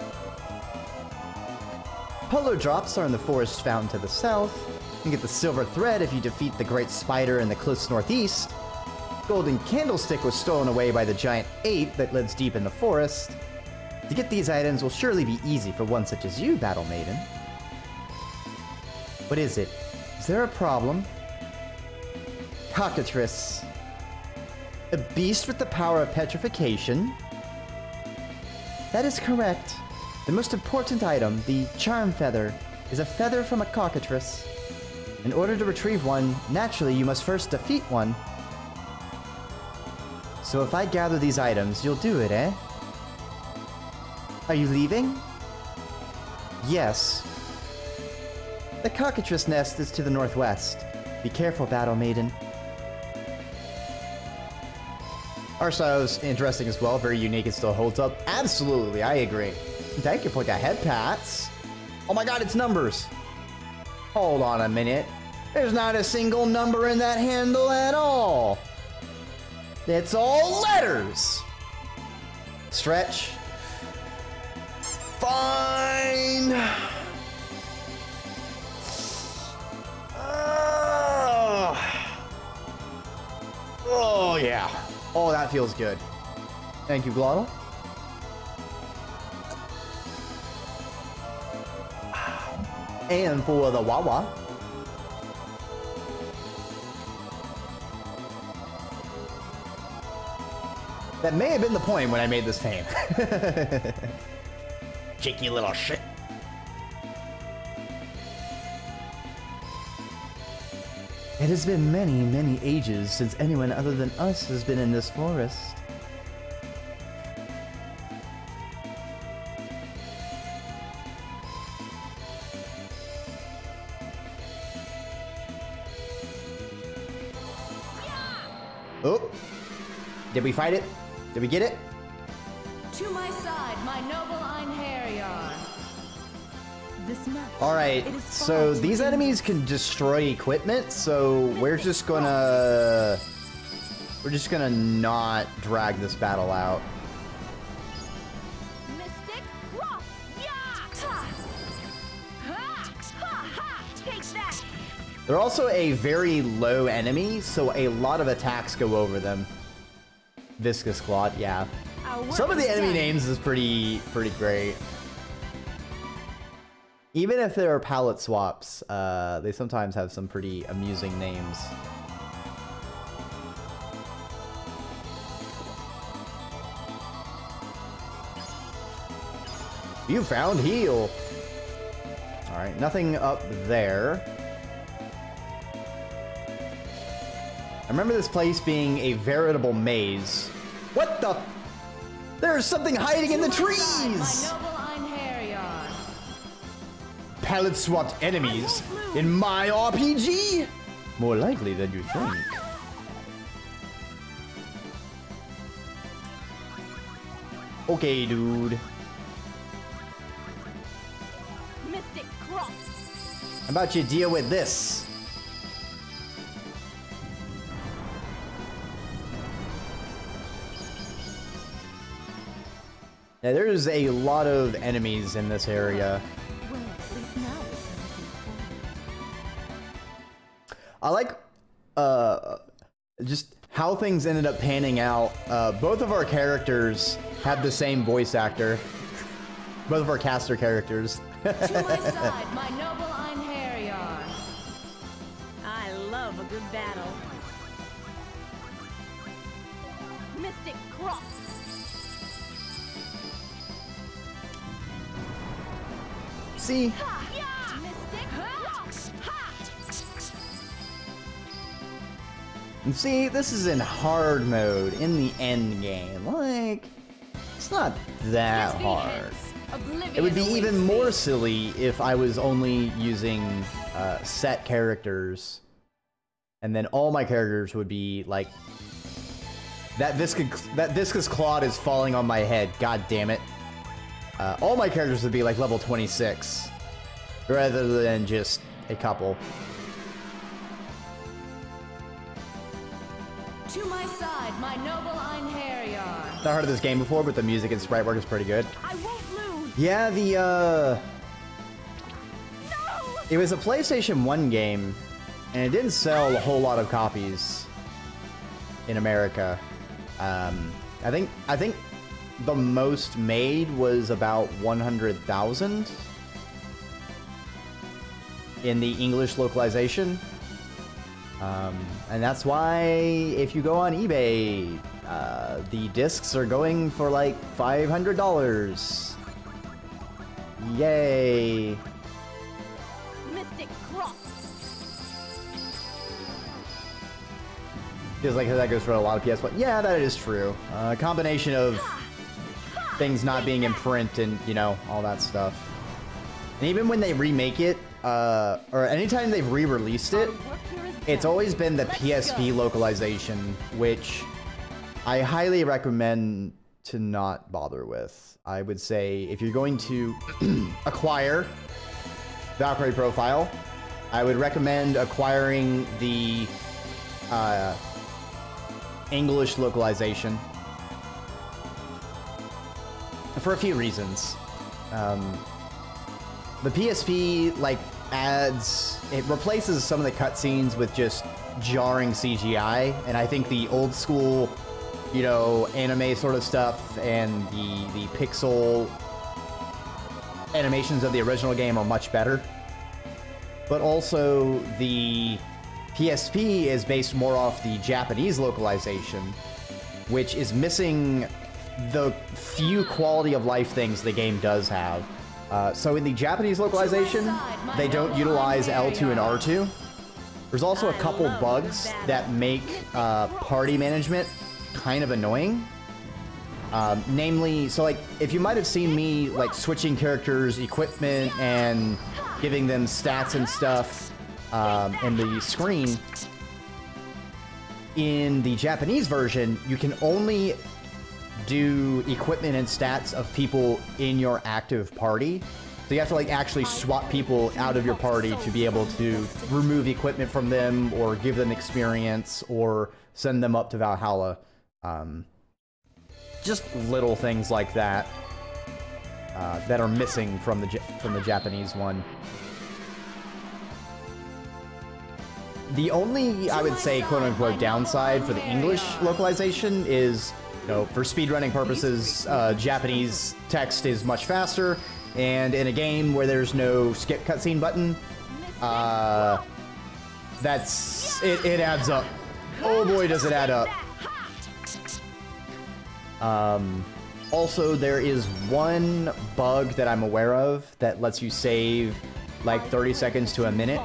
Polar drops are in the forest fountain to the south. You can get the silver thread if you defeat the great spider in the cliffs northeast. Golden candlestick was stolen away by the giant ape that lives deep in the forest. To get these items will surely be easy for one such as you, Battle Maiden. What is it? Is there a problem? cockatrice. A beast with the power of petrification. That is correct. The most important item, the charm feather, is a feather from a cockatrice. In order to retrieve one, naturally you must first defeat one. So if I gather these items, you'll do it, eh? Are you leaving? Yes. The cockatrice nest is to the northwest. Be careful, Battle Maiden. Is interesting as well, very unique and still holds up. Absolutely, I agree. Thank you for the head pats. Oh my god, it's numbers. Hold on a minute. There's not a single number in that handle at all. It's all letters. Stretch. Fine. Oh, yeah. Oh, that feels good. Thank you, Glottal. And for the Wawa. That may have been the point when I made this tame. Cheeky little shit. It has been many, many ages since anyone other than us has been in this forest. Oh! Did we fight it? Did we get it? Alright, so these enemies can destroy equipment, so we're just gonna... We're just gonna not drag this battle out. They're also a very low enemy, so a lot of attacks go over them. Viscous Claw, yeah. Some of the enemy names is pretty pretty great. Even if there are palette swaps, uh, they sometimes have some pretty amusing names. You found heal. All right, nothing up there. I remember this place being a veritable maze. What the? There's something hiding in the trees! Palette swapped enemies in my RPG? More likely than you think. Okay, dude. Mystic Cross! How about you deal with this? Yeah, there's a lot of enemies in this area. I like uh just how things ended up panning out. Uh, both of our characters have the same voice actor. Both of our caster characters. See, this is in hard mode in the end game. Like, it's not that hard. It would be even more silly if I was only using uh, set characters, and then all my characters would be like that viscous that viscous clod is falling on my head. God damn it! Uh, all my characters would be like level 26, rather than just a couple. Not heard of this game before, but the music and sprite work is pretty good. I won't lose! Yeah, the uh, No! it was a PlayStation 1 game, and it didn't sell a whole lot of copies in America. Um, I think I think the most made was about 100,000 in the English localization. Um, and that's why if you go on eBay, uh, the discs are going for like $500. Yay. Mystic Cross. Feels like that goes for a lot of PS1. Yeah, that is true. Uh, a combination of things not being in print and, you know, all that stuff. And even when they remake it, uh, or anytime they've re-released it, Work here is it's always been the PSP localization, which I highly recommend to not bother with. I would say if you're going to acquire Valkyrie Profile, I would recommend acquiring the uh, English localization for a few reasons. Um, the PSP like adds it replaces some of the cutscenes with just jarring CGI, and I think the old school, you know, anime sort of stuff and the the pixel animations of the original game are much better. But also the PSP is based more off the Japanese localization, which is missing the few quality of life things the game does have. Uh, so in the Japanese localization, they don't utilize L2 and R2. There's also a couple bugs that make uh, party management kind of annoying. Um, namely, so like if you might have seen me like switching characters, equipment, and giving them stats and stuff um, in the screen. In the Japanese version, you can only do equipment and stats of people in your active party. So you have to like actually swap people out of your party to be able to remove equipment from them or give them experience or send them up to Valhalla. Um, just little things like that uh, that are missing from the from the Japanese one. The only, I would say, quote unquote, downside for the English localization is, you know, for speedrunning purposes, uh, Japanese text is much faster, and in a game where there's no skip cutscene button, uh, that's it. It adds up. Oh boy, does it add up. Um, also, there is one bug that I'm aware of that lets you save like 30 seconds to a minute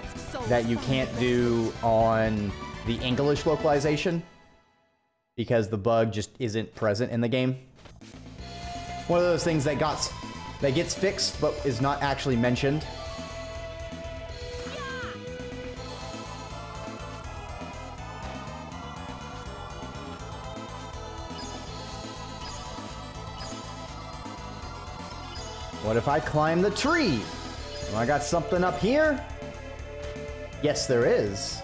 that you can't do on the English localization because the bug just isn't present in the game. One of those things that got that gets fixed but is not actually mentioned. What if I climb the tree? I got something up here? Yes, there is.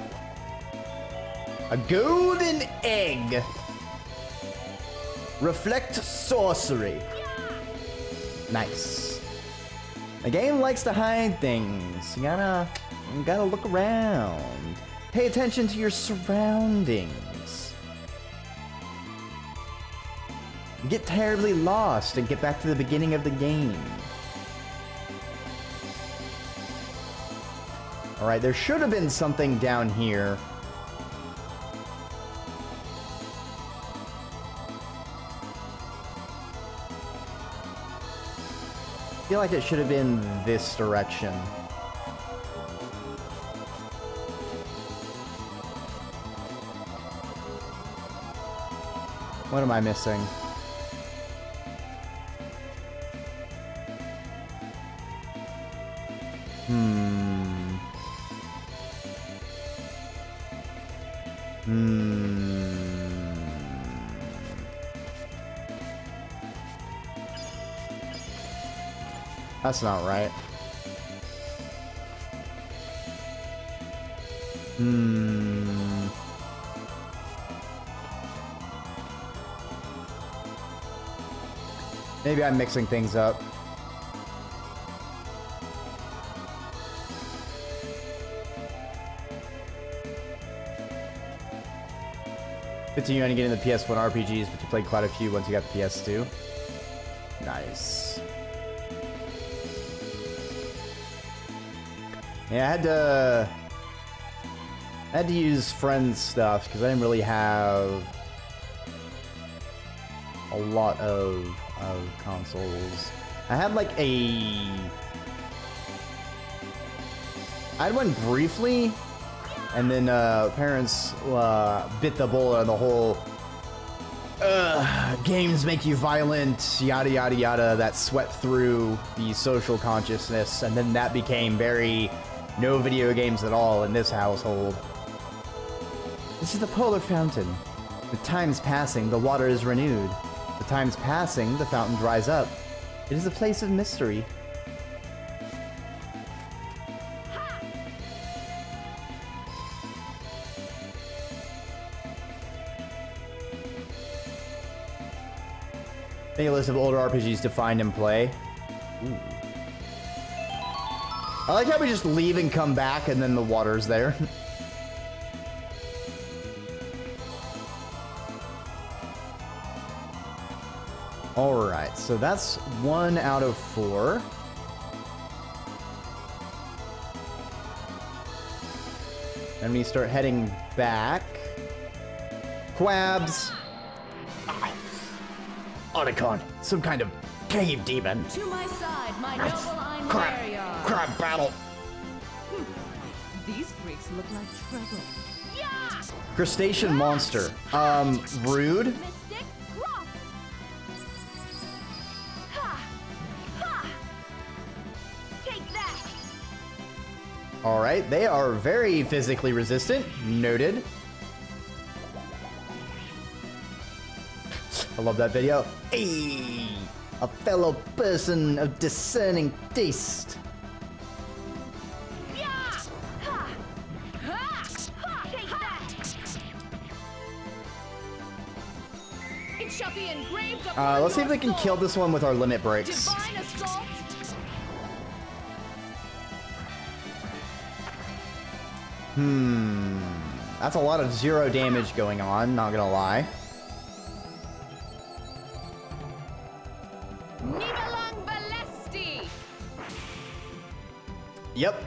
A golden egg. Reflect sorcery. Nice. The game likes to hide things. You gotta, you gotta look around. Pay attention to your surroundings. Get terribly lost and get back to the beginning of the game. Alright, there should have been something down here. I feel like it should have been this direction. What am I missing? Hmm. Hmm. That's not right. Hmm. Maybe I'm mixing things up. Continuing to get into the PS1 RPGs, but you played quite a few once you got the PS2. Nice. Yeah, I had to. I had to use friends stuff because I didn't really have a lot of of consoles. I had like a I had one briefly, and then uh, parents uh, bit the bullet on the whole uh, games make you violent, yada yada yada. That swept through the social consciousness, and then that became very no video games at all in this household. This is the polar fountain. The time's passing, the water is renewed. The time's passing, the fountain dries up. It is a place of mystery. Make a list of older RPGs to find and play. Ooh. I like how we just leave and come back and then the water's there. Alright, so that's one out of four. Then we start heading back. Quabs! Otacon, some kind of cave demon. To my side, my noble Crab, Einherjar. crab battle. These freaks look like trouble. Yeah! Crustacean monster. Um, rude. Mystic Rock! Ha! Ha! Take that! Alright, they are very physically resistant. Noted. I love that video. Hey, a fellow person of discerning taste. Uh, let's see if we can kill this one with our limit breaks. Hmm. That's a lot of zero damage going on, not gonna lie. Yep.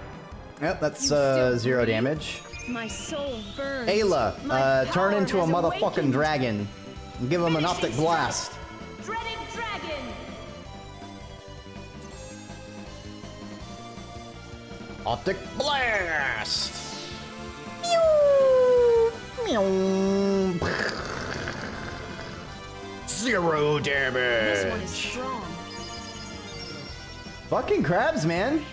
Yep, that's uh, zero breathe? damage. My soul burns. Ayla, My uh, turn into a motherfucking awakened. dragon. And give him an optic blast. Dreaded dragon! Optic blast! Meow. Meow. Zero This one is damage. strong. Fucking crabs, man.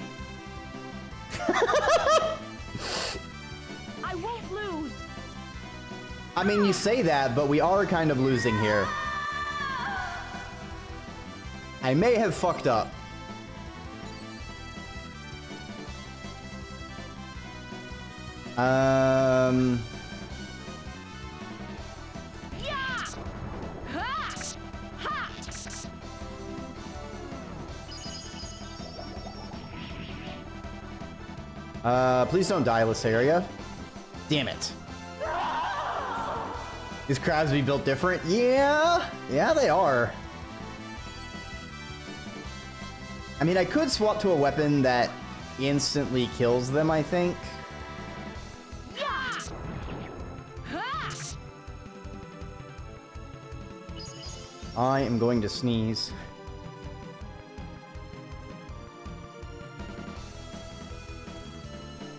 I won't lose! I mean, you say that, but we are kind of losing here. I may have fucked up. Um, uh, please don't die, Lyseria. Damn it. These crabs be built different? Yeah, yeah, they are. I mean, I could swap to a weapon that instantly kills them, I think. I am going to sneeze.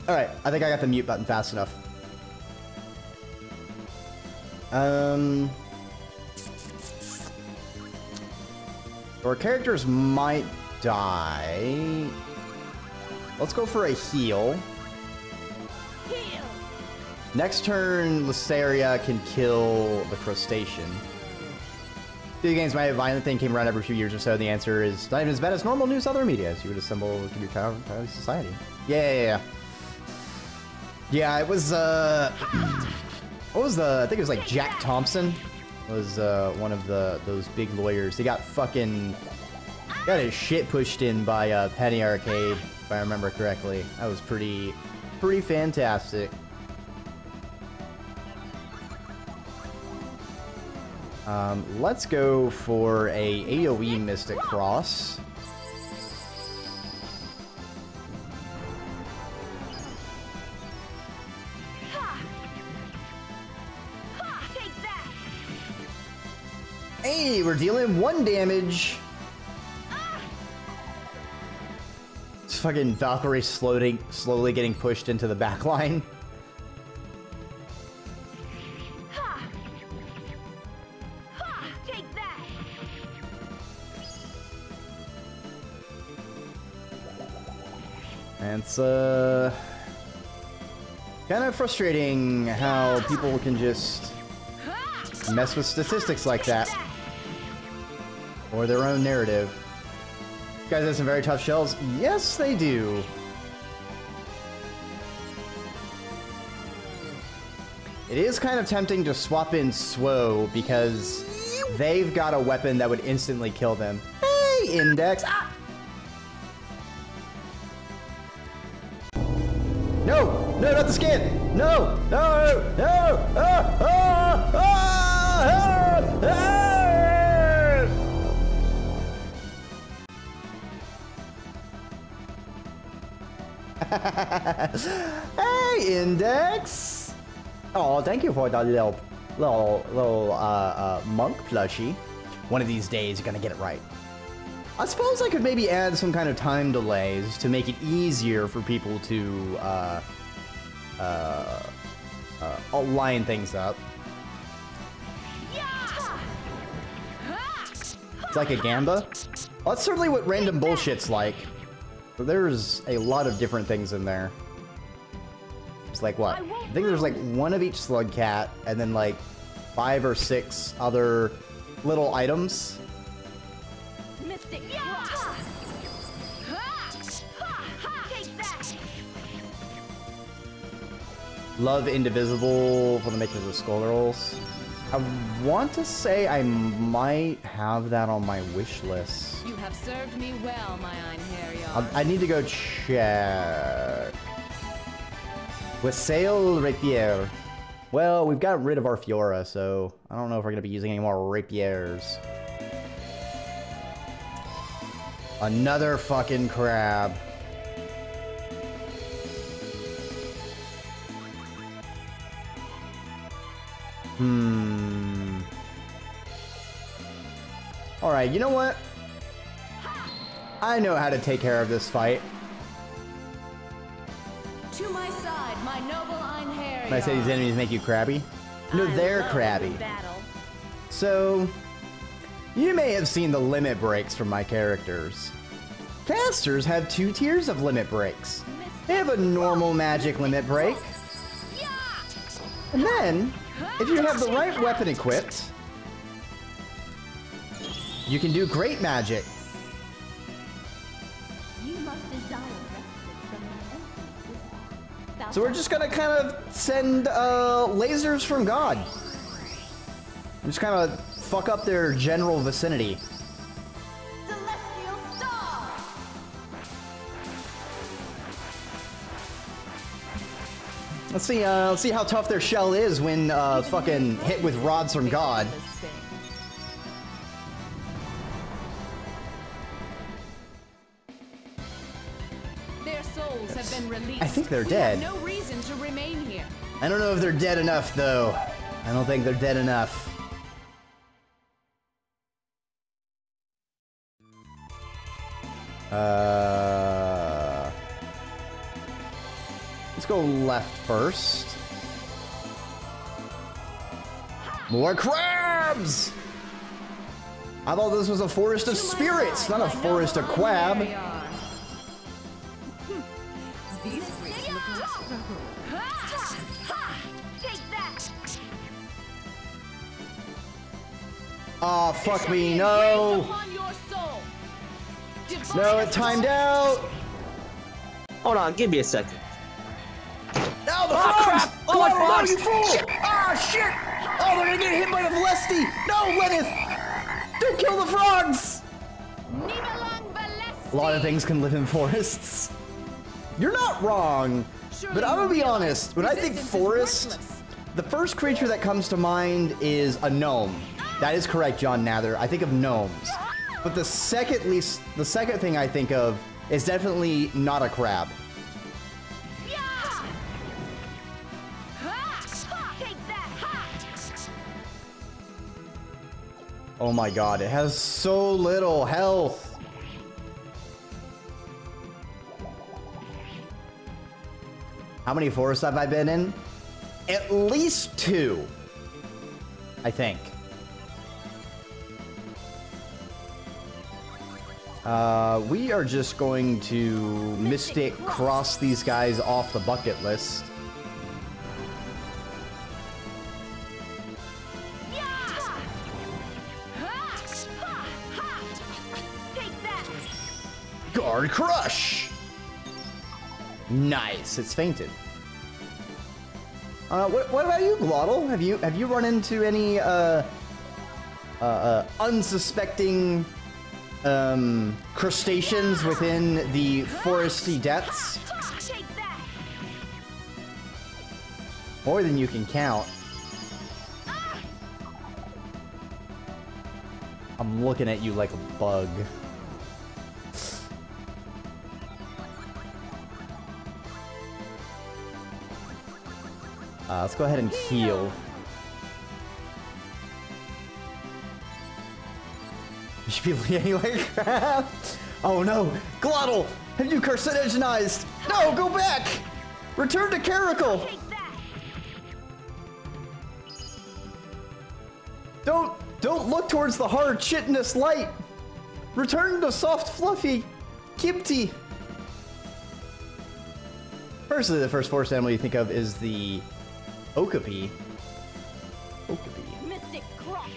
Alright, I think I got the mute button fast enough. Um... Our characters might die. Let's go for a heal. Heal! Next turn, Lyseria can kill the crustacean. Video games might have violent thing came around every few years or so. The answer is not even as bad as normal news other media. So you would assemble to of society. Yeah, yeah, yeah. Yeah, it was, uh... what was the... I think it was like Jack Thompson was uh, one of the those big lawyers. He got fucking... Got his shit pushed in by uh, Penny Arcade, if I remember correctly. That was pretty... Pretty fantastic. Um, let's go for a AoE Mystic Cross. Dealing one damage. It's fucking Valkyrie slowly, slowly getting pushed into the back line. It's, uh... Kind of frustrating how people can just mess with statistics like that. Or their own narrative. You guys have some very tough shells? Yes, they do. It is kind of tempting to swap in Suo because they've got a weapon that would instantly kill them. Hey, Index! Ah! No! No, not the skin! No! No! No! Ah! Ah! Ah! Ah! Ah! Hey, Index! Oh, thank you for that little, little, little, uh, uh, monk plushie. One of these days, you're gonna get it right. I suppose I could maybe add some kind of time delays to make it easier for people to uh, uh, uh, line things up. It's like a gamba. Well, that's certainly what random bullshit's like. But there's a lot of different things in there. It's like what? I think there's like one of each slug cat, and then like five or six other little items. Love Indivisible for the makers of Skullgirls. I want to say I might have that on my wish list. You have served me well, my Einherjar. I, I need to go check. With Sail Rapier. Well, we've gotten rid of our Fiora, so I don't know if we're going to be using any more Rapiers. Another fucking crab. Hmm. Alright, you know what? I know how to take care of this fight. To my side, my noble Einherjar. I say these enemies make you crabby? No, I they're crabby. So, you may have seen the limit breaks from my characters. Casters have two tiers of limit breaks. They have a normal magic limit break, and then, if you have the right weapon equipped, you can do great magic. So we're just gonna kind of send uh, lasers from God. And just kind of fuck up their general vicinity. Let's see. Uh, let's see how tough their shell is when uh, fucking hit with rods from God. I think they're dead. No reason to remain here. I don't know if they're dead enough though. I don't think they're dead enough. Uh, let's go left first. More crabs! I thought this was a forest of spirits, not a forest of quab. Aw, fuck me, no! upon your soul. Divine No, it timed out! Hold on, give me a second. No, the Oh, frogs! crap! Oh, my no, frogs! you fool! Ah, shit! Oh, they're gonna get hit by the Valesti! No, Lenneth! Don't kill the frogs! A lot of things can live in forests. You're not wrong, but I'm gonna be honest. When I think forest, the first creature that comes to mind is a gnome. That is correct, John Nather. I think of gnomes. But the second least, the second thing I think of is definitely not a crab. Oh my god, it has so little health. How many forests have I been in? At least two. I think. Uh, we are just going to Mystic cross these guys off the bucket list. Guard Crush! Nice, it's fainted. Uh, what, what about you, Glottal? Have you have you run into any uh, uh, uh unsuspecting um, crustaceans within the foresty depths? More than you can count. I'm looking at you like a bug. Uh, let's go ahead and heal. You should be leaning like crap. Oh no, Glottal, have you carcinogenized? No, go back. Return to Caracal. Don't don't look towards the hard chitinous light. Return to soft, fluffy Kipti. Personally, the first forest animal you think of is the Okapi. Okapi. Mystic Cross!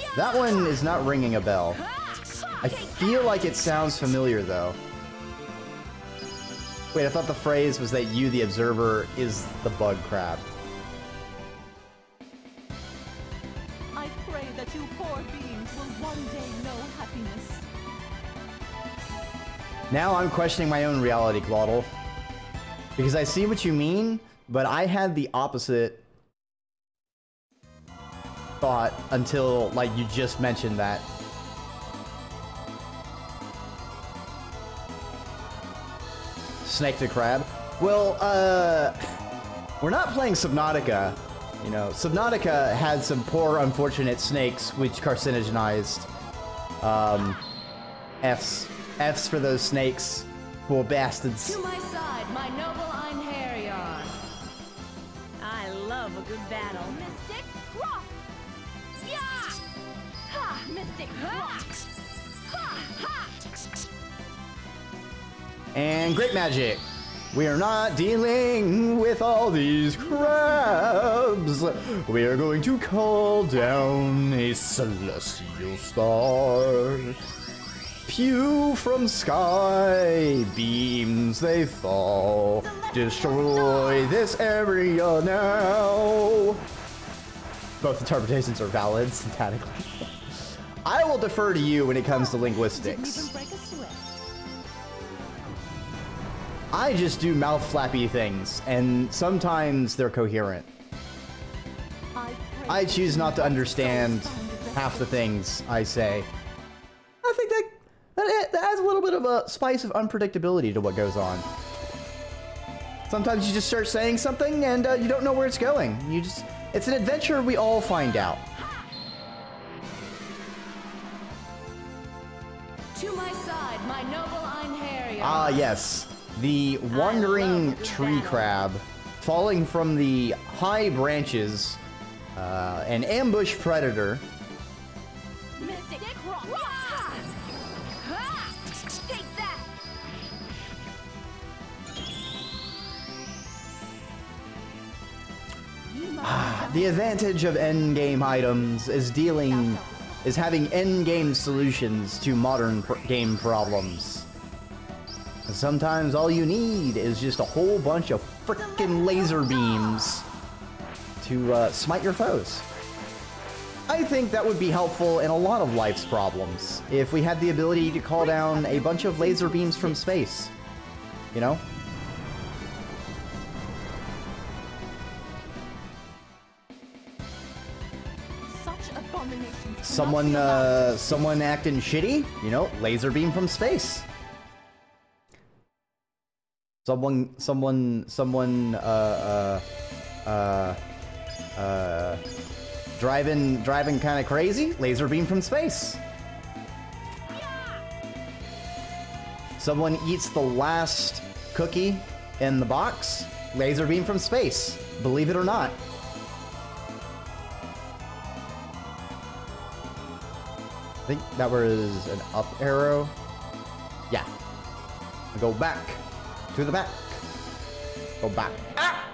Yeah! That one is not ringing a bell. I feel like it sounds familiar though. Wait, I thought the phrase was that you, the observer, is the bug crab. I pray that you poor beings will one day know happiness. Now I'm questioning my own reality, Glottal. Because I see what you mean, but I had the opposite thought until, like, you just mentioned that. Snake to crab. Well, uh, we're not playing Subnautica. You know, Subnautica had some poor, unfortunate snakes which carcinogenized. Um, F's. F's for those snakes. Poor bastards. And great magic. We are not dealing with all these crabs. We are going to call down a celestial star. Pew from sky, beams they fall. Destroy this area now. Both interpretations are valid syntactically. I will defer to you when it comes to linguistics. I just do mouth flappy things, and sometimes they're coherent. I, choose not to understand find the best half the things I say. I think that, that that adds a little bit of a spice of unpredictability to what goes on. Sometimes you just start saying something and uh, you don't know where it's going. You just it's an adventure we all find out. To my side, my noble Einherjar. Ah, yes. The wandering tree crab falling from the high branches, uh, an ambush predator. That! The advantage of endgame items is dealing, is having endgame solutions to modern pr- game problems. Sometimes all you need is just a whole bunch of frickin' laser beams to uh, smite your foes. I think that would be helpful in a lot of life's problems if we had the ability to call down a bunch of laser beams from space. You know? Such abominations. cannot Someone, uh, someone acting shitty, you know, laser beam from space. Someone, someone, someone, uh, uh, uh, uh, Driving, driving kind of crazy. Laser beam from space. Someone eats the last cookie in the box. Laser beam from space. Believe it or not. I think that was an up arrow. Yeah. I go back. To the back. Go back. Ah!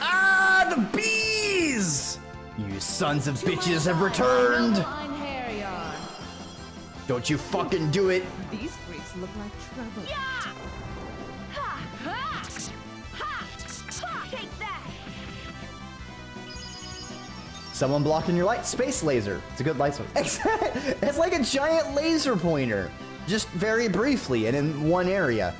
Ah, the bees! You sons of To bitches have returned! Don't you fucking do it! These freaks look like trouble. Ha! Ha! Ha! Ha! Take that! Someone blocking your light. Space laser. It's a good light source. it's like a giant laser pointer. Just very briefly and in one area.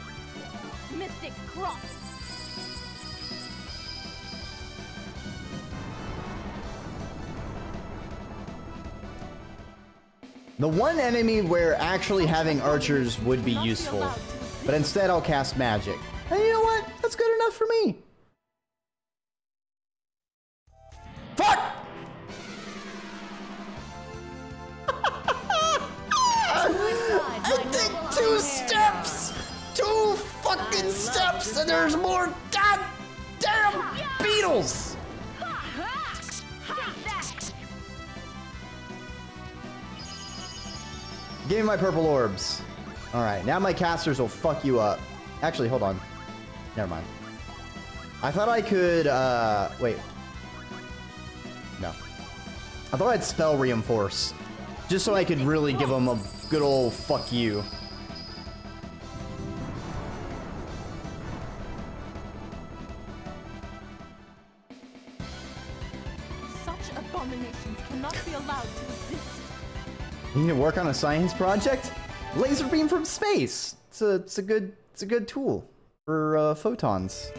The one enemy where actually having archers would be useful. But instead I'll cast magic. And you know what? That's good enough for me. Fuck! I take two steps! Two fucking steps and there's more goddamn beetles! Give me my purple orbs. Alright, now my casters will fuck you up. Actually, hold on. Never mind. I thought I could, uh, wait. No. I thought I'd spell reinforce. Just so I could really give them a good old fuck you. Need to work on a science project? Laser beam from space. It's a, it's a good, it's a good tool for uh, photons.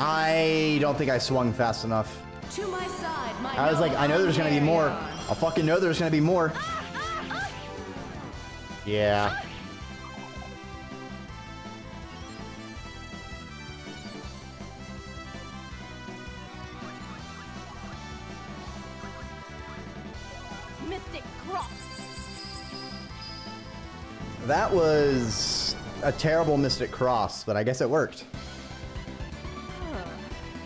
I don't think I swung fast enough. To my side, my I was like, I know there's gonna be more. I fucking know there's gonna be more. Ah, ah, ah. Yeah. That was a terrible Mystic Cross, but I guess it worked. Huh.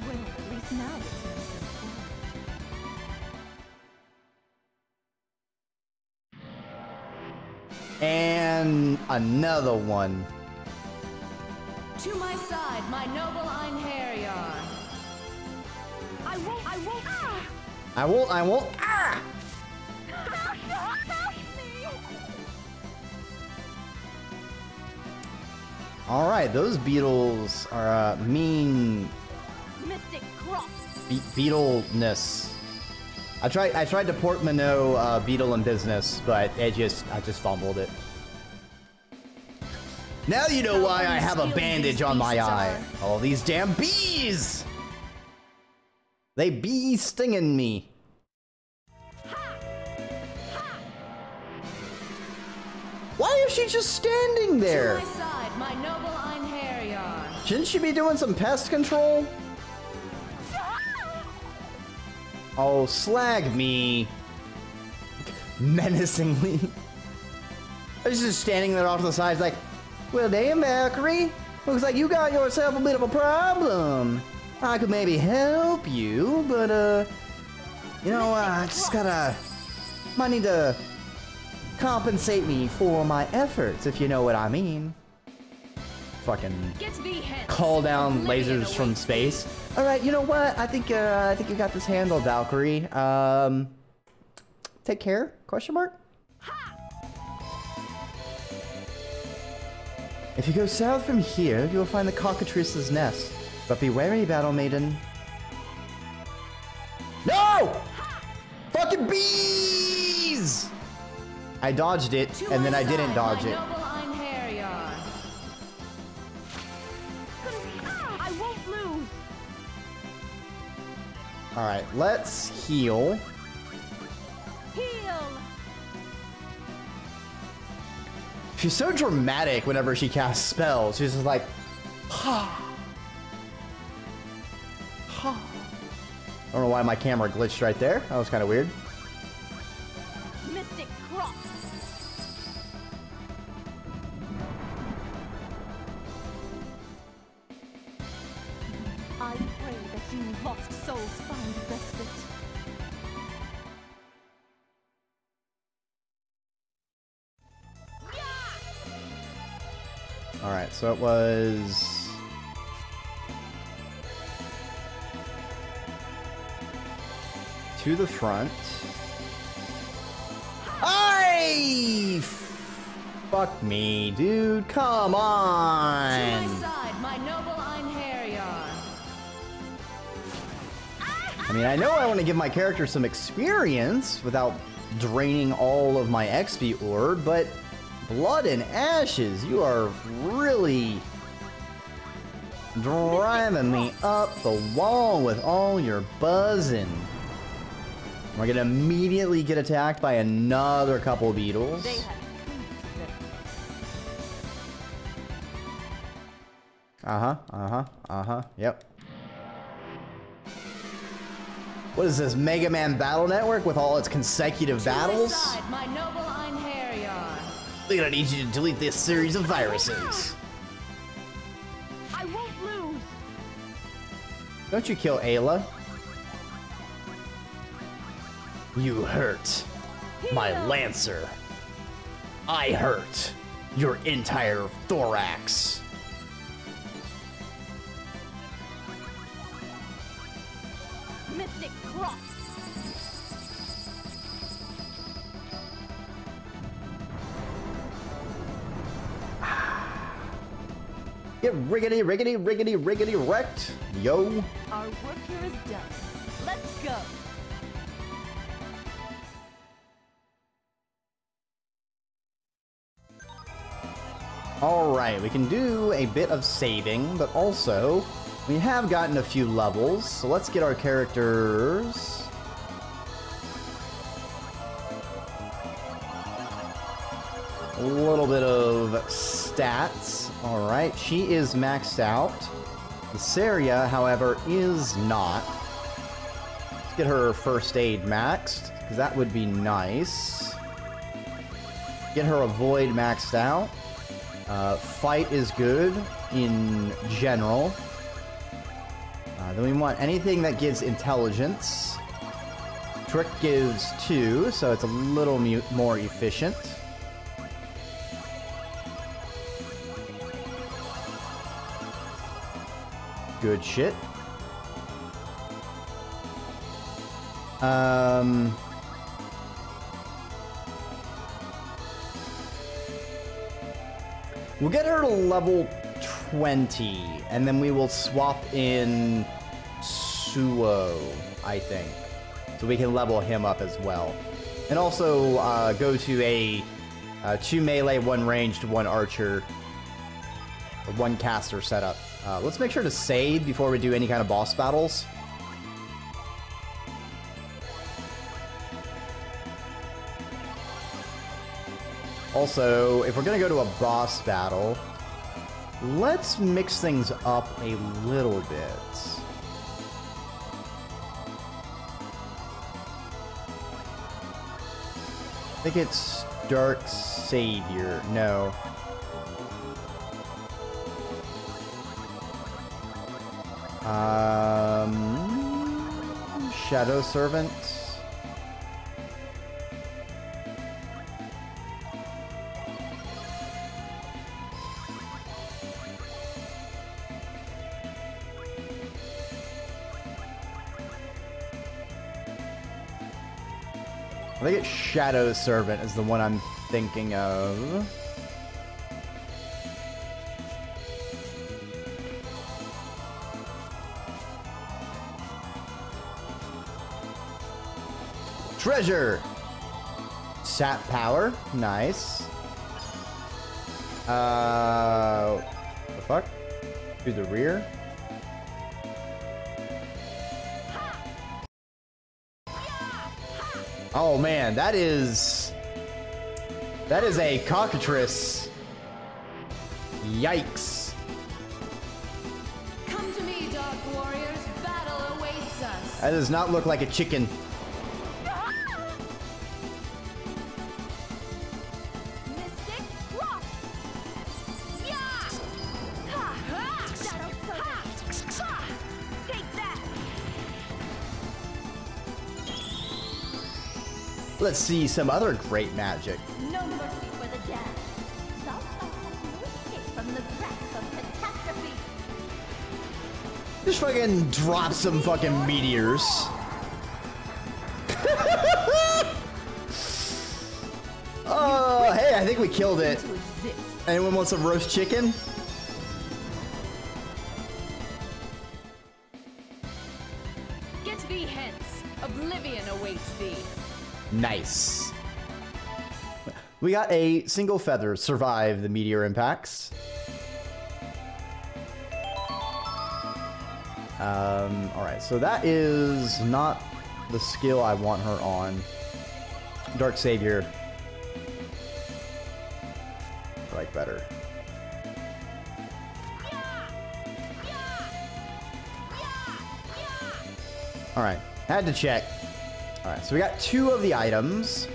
Well, at least now it's. And another one. To my side, my noble Einherjar. I won't, I won't, ah! I won't, I won't. Ah! Alright, those beetles are uh, mean Mystic Cross! be- beetleness. I tried I tried to portmanteau uh, beetle and business, but it just I just fumbled it. Now you know why I have a bandage on my eye. All these damn bees! They bee stinging me. Why is she just standing there? My noble Einherjar. Shouldn't she be doing some pest control? Oh, slag me. Menacingly. She's just standing there off to the side, like, well, damn, Valkyrie. Looks like you got yourself a bit of a problem. I could maybe help you, but, uh, you know, uh, I just gotta, might need to compensate me for my efforts, if you know what I mean. Fucking Get thee hence. call down lasers from space. All right, you know what? I think uh, I think you got this handled, Valkyrie. Um, take care? Question mark. If you go south from here, you will find the cockatrice's nest. But be wary, Battle Maiden. No! Fucking bees! I dodged it, and then I didn't dodge it. All right, let's heal. Heal! She's so dramatic whenever she casts spells. She's just like, ha, ha. don't know why my camera glitched right there. That was kind of weird. So it was. To the front. I. Fuck me, dude. Come To on. my side, my noble Einherjar. I mean, I know I want to give my character some experience without draining all of my XP orb, but blood and ashes, you are really driving me up the wall with all your buzzing. We're gonna immediately get attacked by another couple beetles. They have trees Uh huh. Uh huh. Uh huh. Yep. What is this Mega Man Battle Network with all its consecutive battles? Side, my noble Einherjar. We're gonna need you to delete this series of viruses. I won't lose. Don't you kill Ayla? You hurt my Lancer. I hurt your entire thorax. Get riggedy, riggedy, riggedy, riggedy wrecked, yo. Our work here is done. Let's go. Alright, we can do a bit of saving, but also we have gotten a few levels, so let's get our characters. A little bit of stats. Alright, she is maxed out. Lyseria, however, is not. Let's get her first aid maxed, because that would be nice. Get her avoid maxed out. Uh, fight is good in general. Uh, then we want anything that gives intelligence. Trick gives two, so it's a little more efficient. Good shit. Um. We'll get her to level 20, and then we will swap in Suo, I think. So we can level him up as well. And also uh, go to a uh, two melee, one ranged, one archer, one caster setup. Uh, let's make sure to save before we do any kind of boss battles. Also, if we're gonna go to a boss battle, let's mix things up a little bit. I think it's Dark Savior. No. Um, Shadow Servant. I think it's Shadow Servant is the one I'm thinking of. Treasure! Sap power, nice. Uh, the fuck? To the rear? Oh man, that is... That is a cockatrice. Yikes. Come to me, Dark Warriors. Battle awaits us. That does not look like a chicken. Let's see some other great magic. No mercy for the damned. South Park has no escape from the wrath of catastrophe. Just fucking drop some fucking meteors. oh, hey, I think we killed it. Anyone want some roast chicken? Nice. We got a single feather survive the meteor impacts. Um, alright, so that is not the skill I want her on. Dark Savior. I like better. Alright, had to check. Alright, so we got two of the items.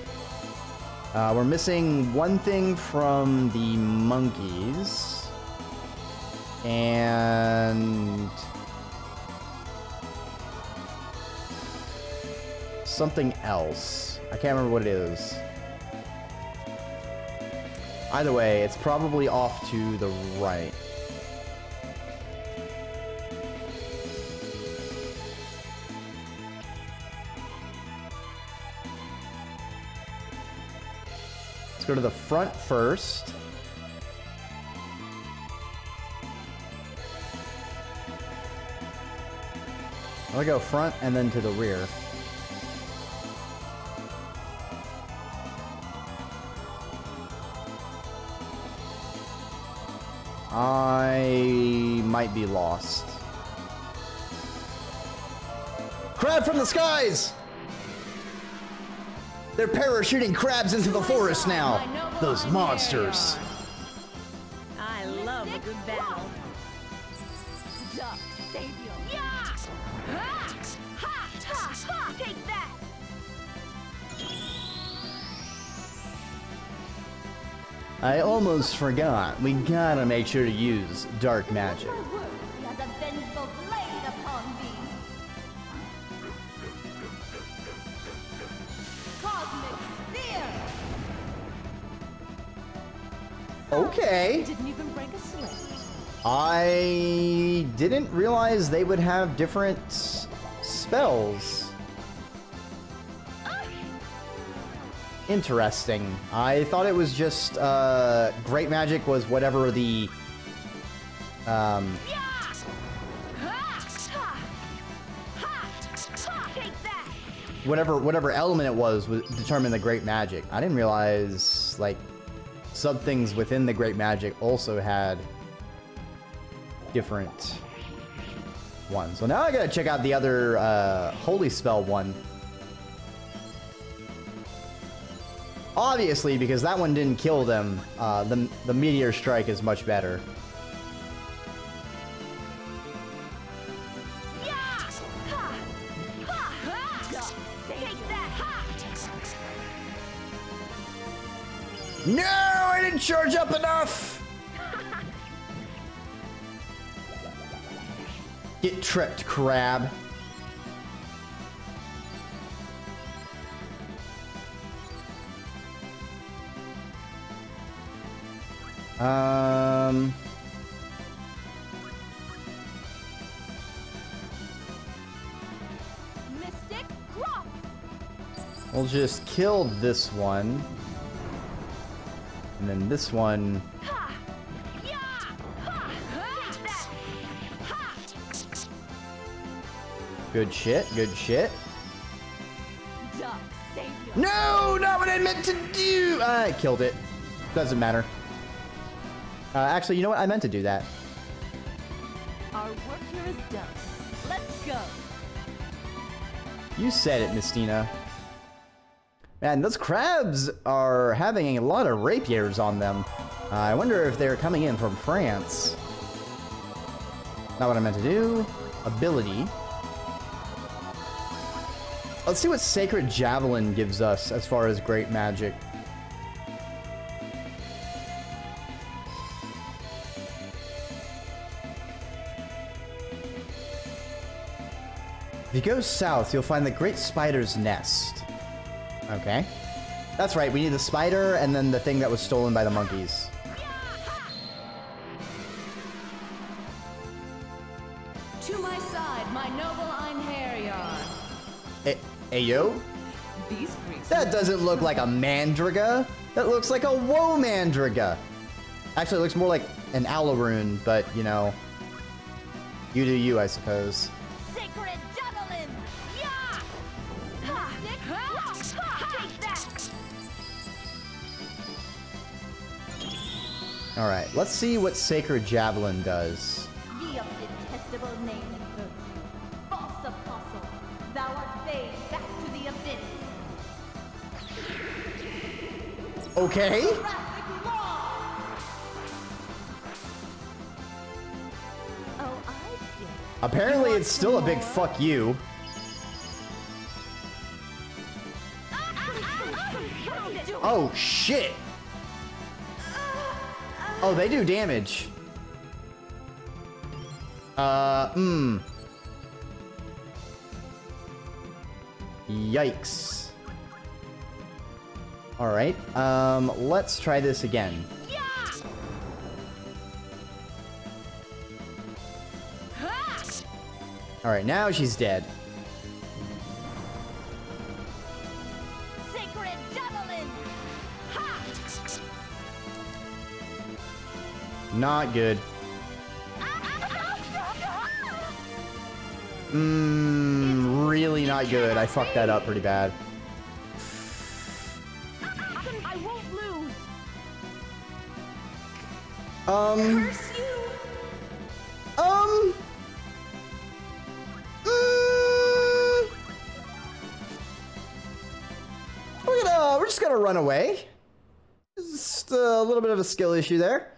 Uh, we're missing one thing from the monkeys. And... Something else. I can't remember what it is. Either way, it's probably off to the right. Let's go to the front first. I'm gonna go front and then to the rear. I might be lost. Crab from the skies! They're parachuting crabs into the forest now. Those monsters. I love a good battle. Take that! I almost forgot. We gotta make sure to use dark magic. I didn't realize they would have different spells. Interesting. I thought it was just uh, great magic was whatever the um, whatever whatever element it was would determine the great magic. I didn't realize like sub things within the great magic also had different ones. So now I gotta check out the other uh, holy spell one. Obviously, because that one didn't kill them, uh, the the meteor strike is much better. No, I didn't charge up enough. Get tripped, crab. Um. Mystic Cross. We'll just kill this one. And then this one. Good shit, good shit. No, not what I meant to do! I killed it. Doesn't matter. Uh, actually, you know what? I meant to do that. Our work here is done. Let's go. You said it, Mystina. Man, those crabs are having a lot of rapiers on them. Uh, I wonder if they're coming in from France. Not what I meant to do. Ability. Let's see what Sacred Javelin gives us as far as great magic. If you go south, you'll find the Great Spider's Nest. Okay. That's right, we need the spider and then the thing that was stolen by the monkeys. Hey, hey? These freaks. That doesn't look like a Mandriga. That looks like a Womandriga. Actually, it looks more like an Alraune, but, you know, you do you, I suppose. Sacred javelin! Yeah! Ha! Ha! Ha! Take that! All right, let's see what Sacred Javelin does. Okay. Apparently, it's still a big fuck you. Oh, shit. Oh, they do damage. Uh, hmm. Yikes. Alright, um, let's try this again. Alright, now she's dead. Sacred javelin! Ha! Not good. Mmm, really not good. I fucked that up pretty bad. Um, Curse you! um... mm, we're gonna, we're just gonna run away. Just a little bit of a skill issue there.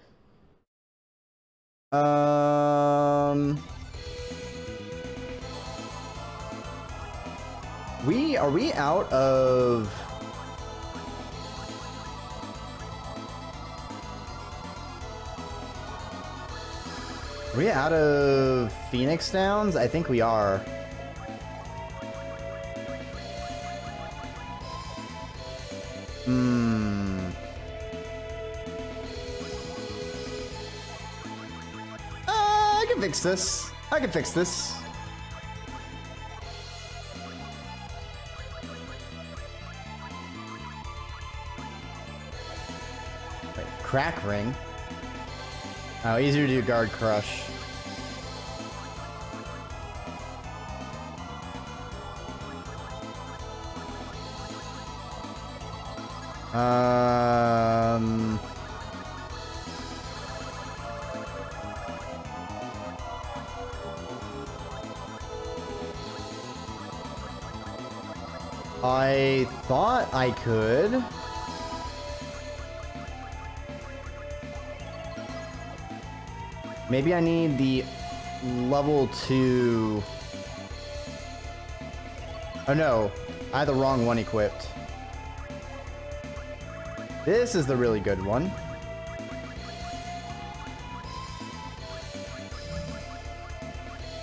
Um... We, are we out of... Are we out of Phoenix Downs? I think we are. Hmm. Uh, I can fix this. I can fix this. Wait, crack ring? Oh, easier to do guard crush. Um. I thought I could. Maybe I need the level 2... Oh no, I had the wrong one equipped. This is the really good one.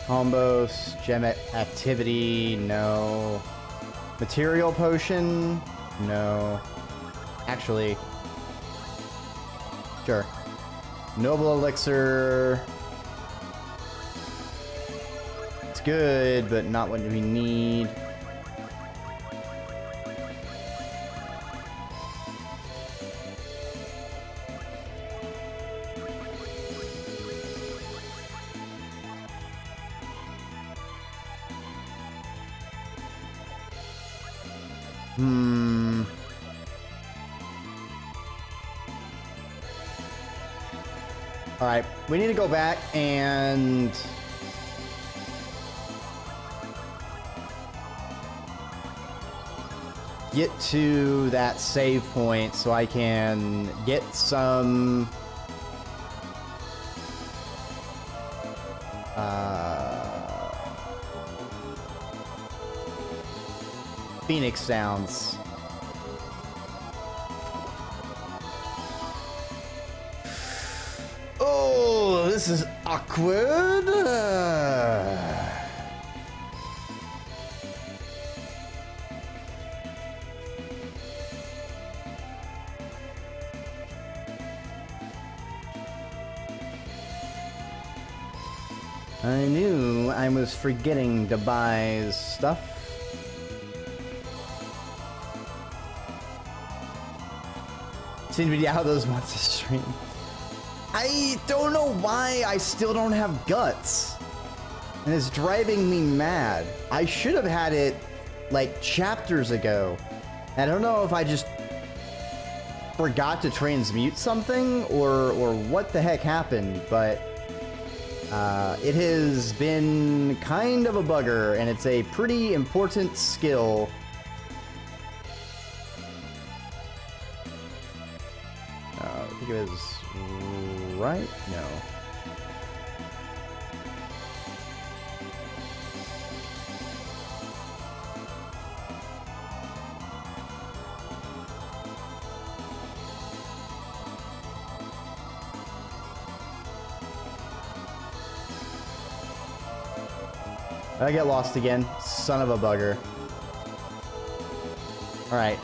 Combos, gem activity, no. Material potion, no. Actually, sure. Noble elixir. It's good, but not what we need. Go back and get to that save point so I can get some uh Phoenix Downs. This is awkward. I knew I was forgetting to buy stuff. Seem to be how those monsters stream. I don't know why I still don't have guts. And it's driving me mad. I should have had it like chapters ago. I don't know if I just forgot to transmute something or or what the heck happened, but uh, it has been kind of a bugger, and it's a pretty important skill. I get lost again. Son of a bugger. Alright.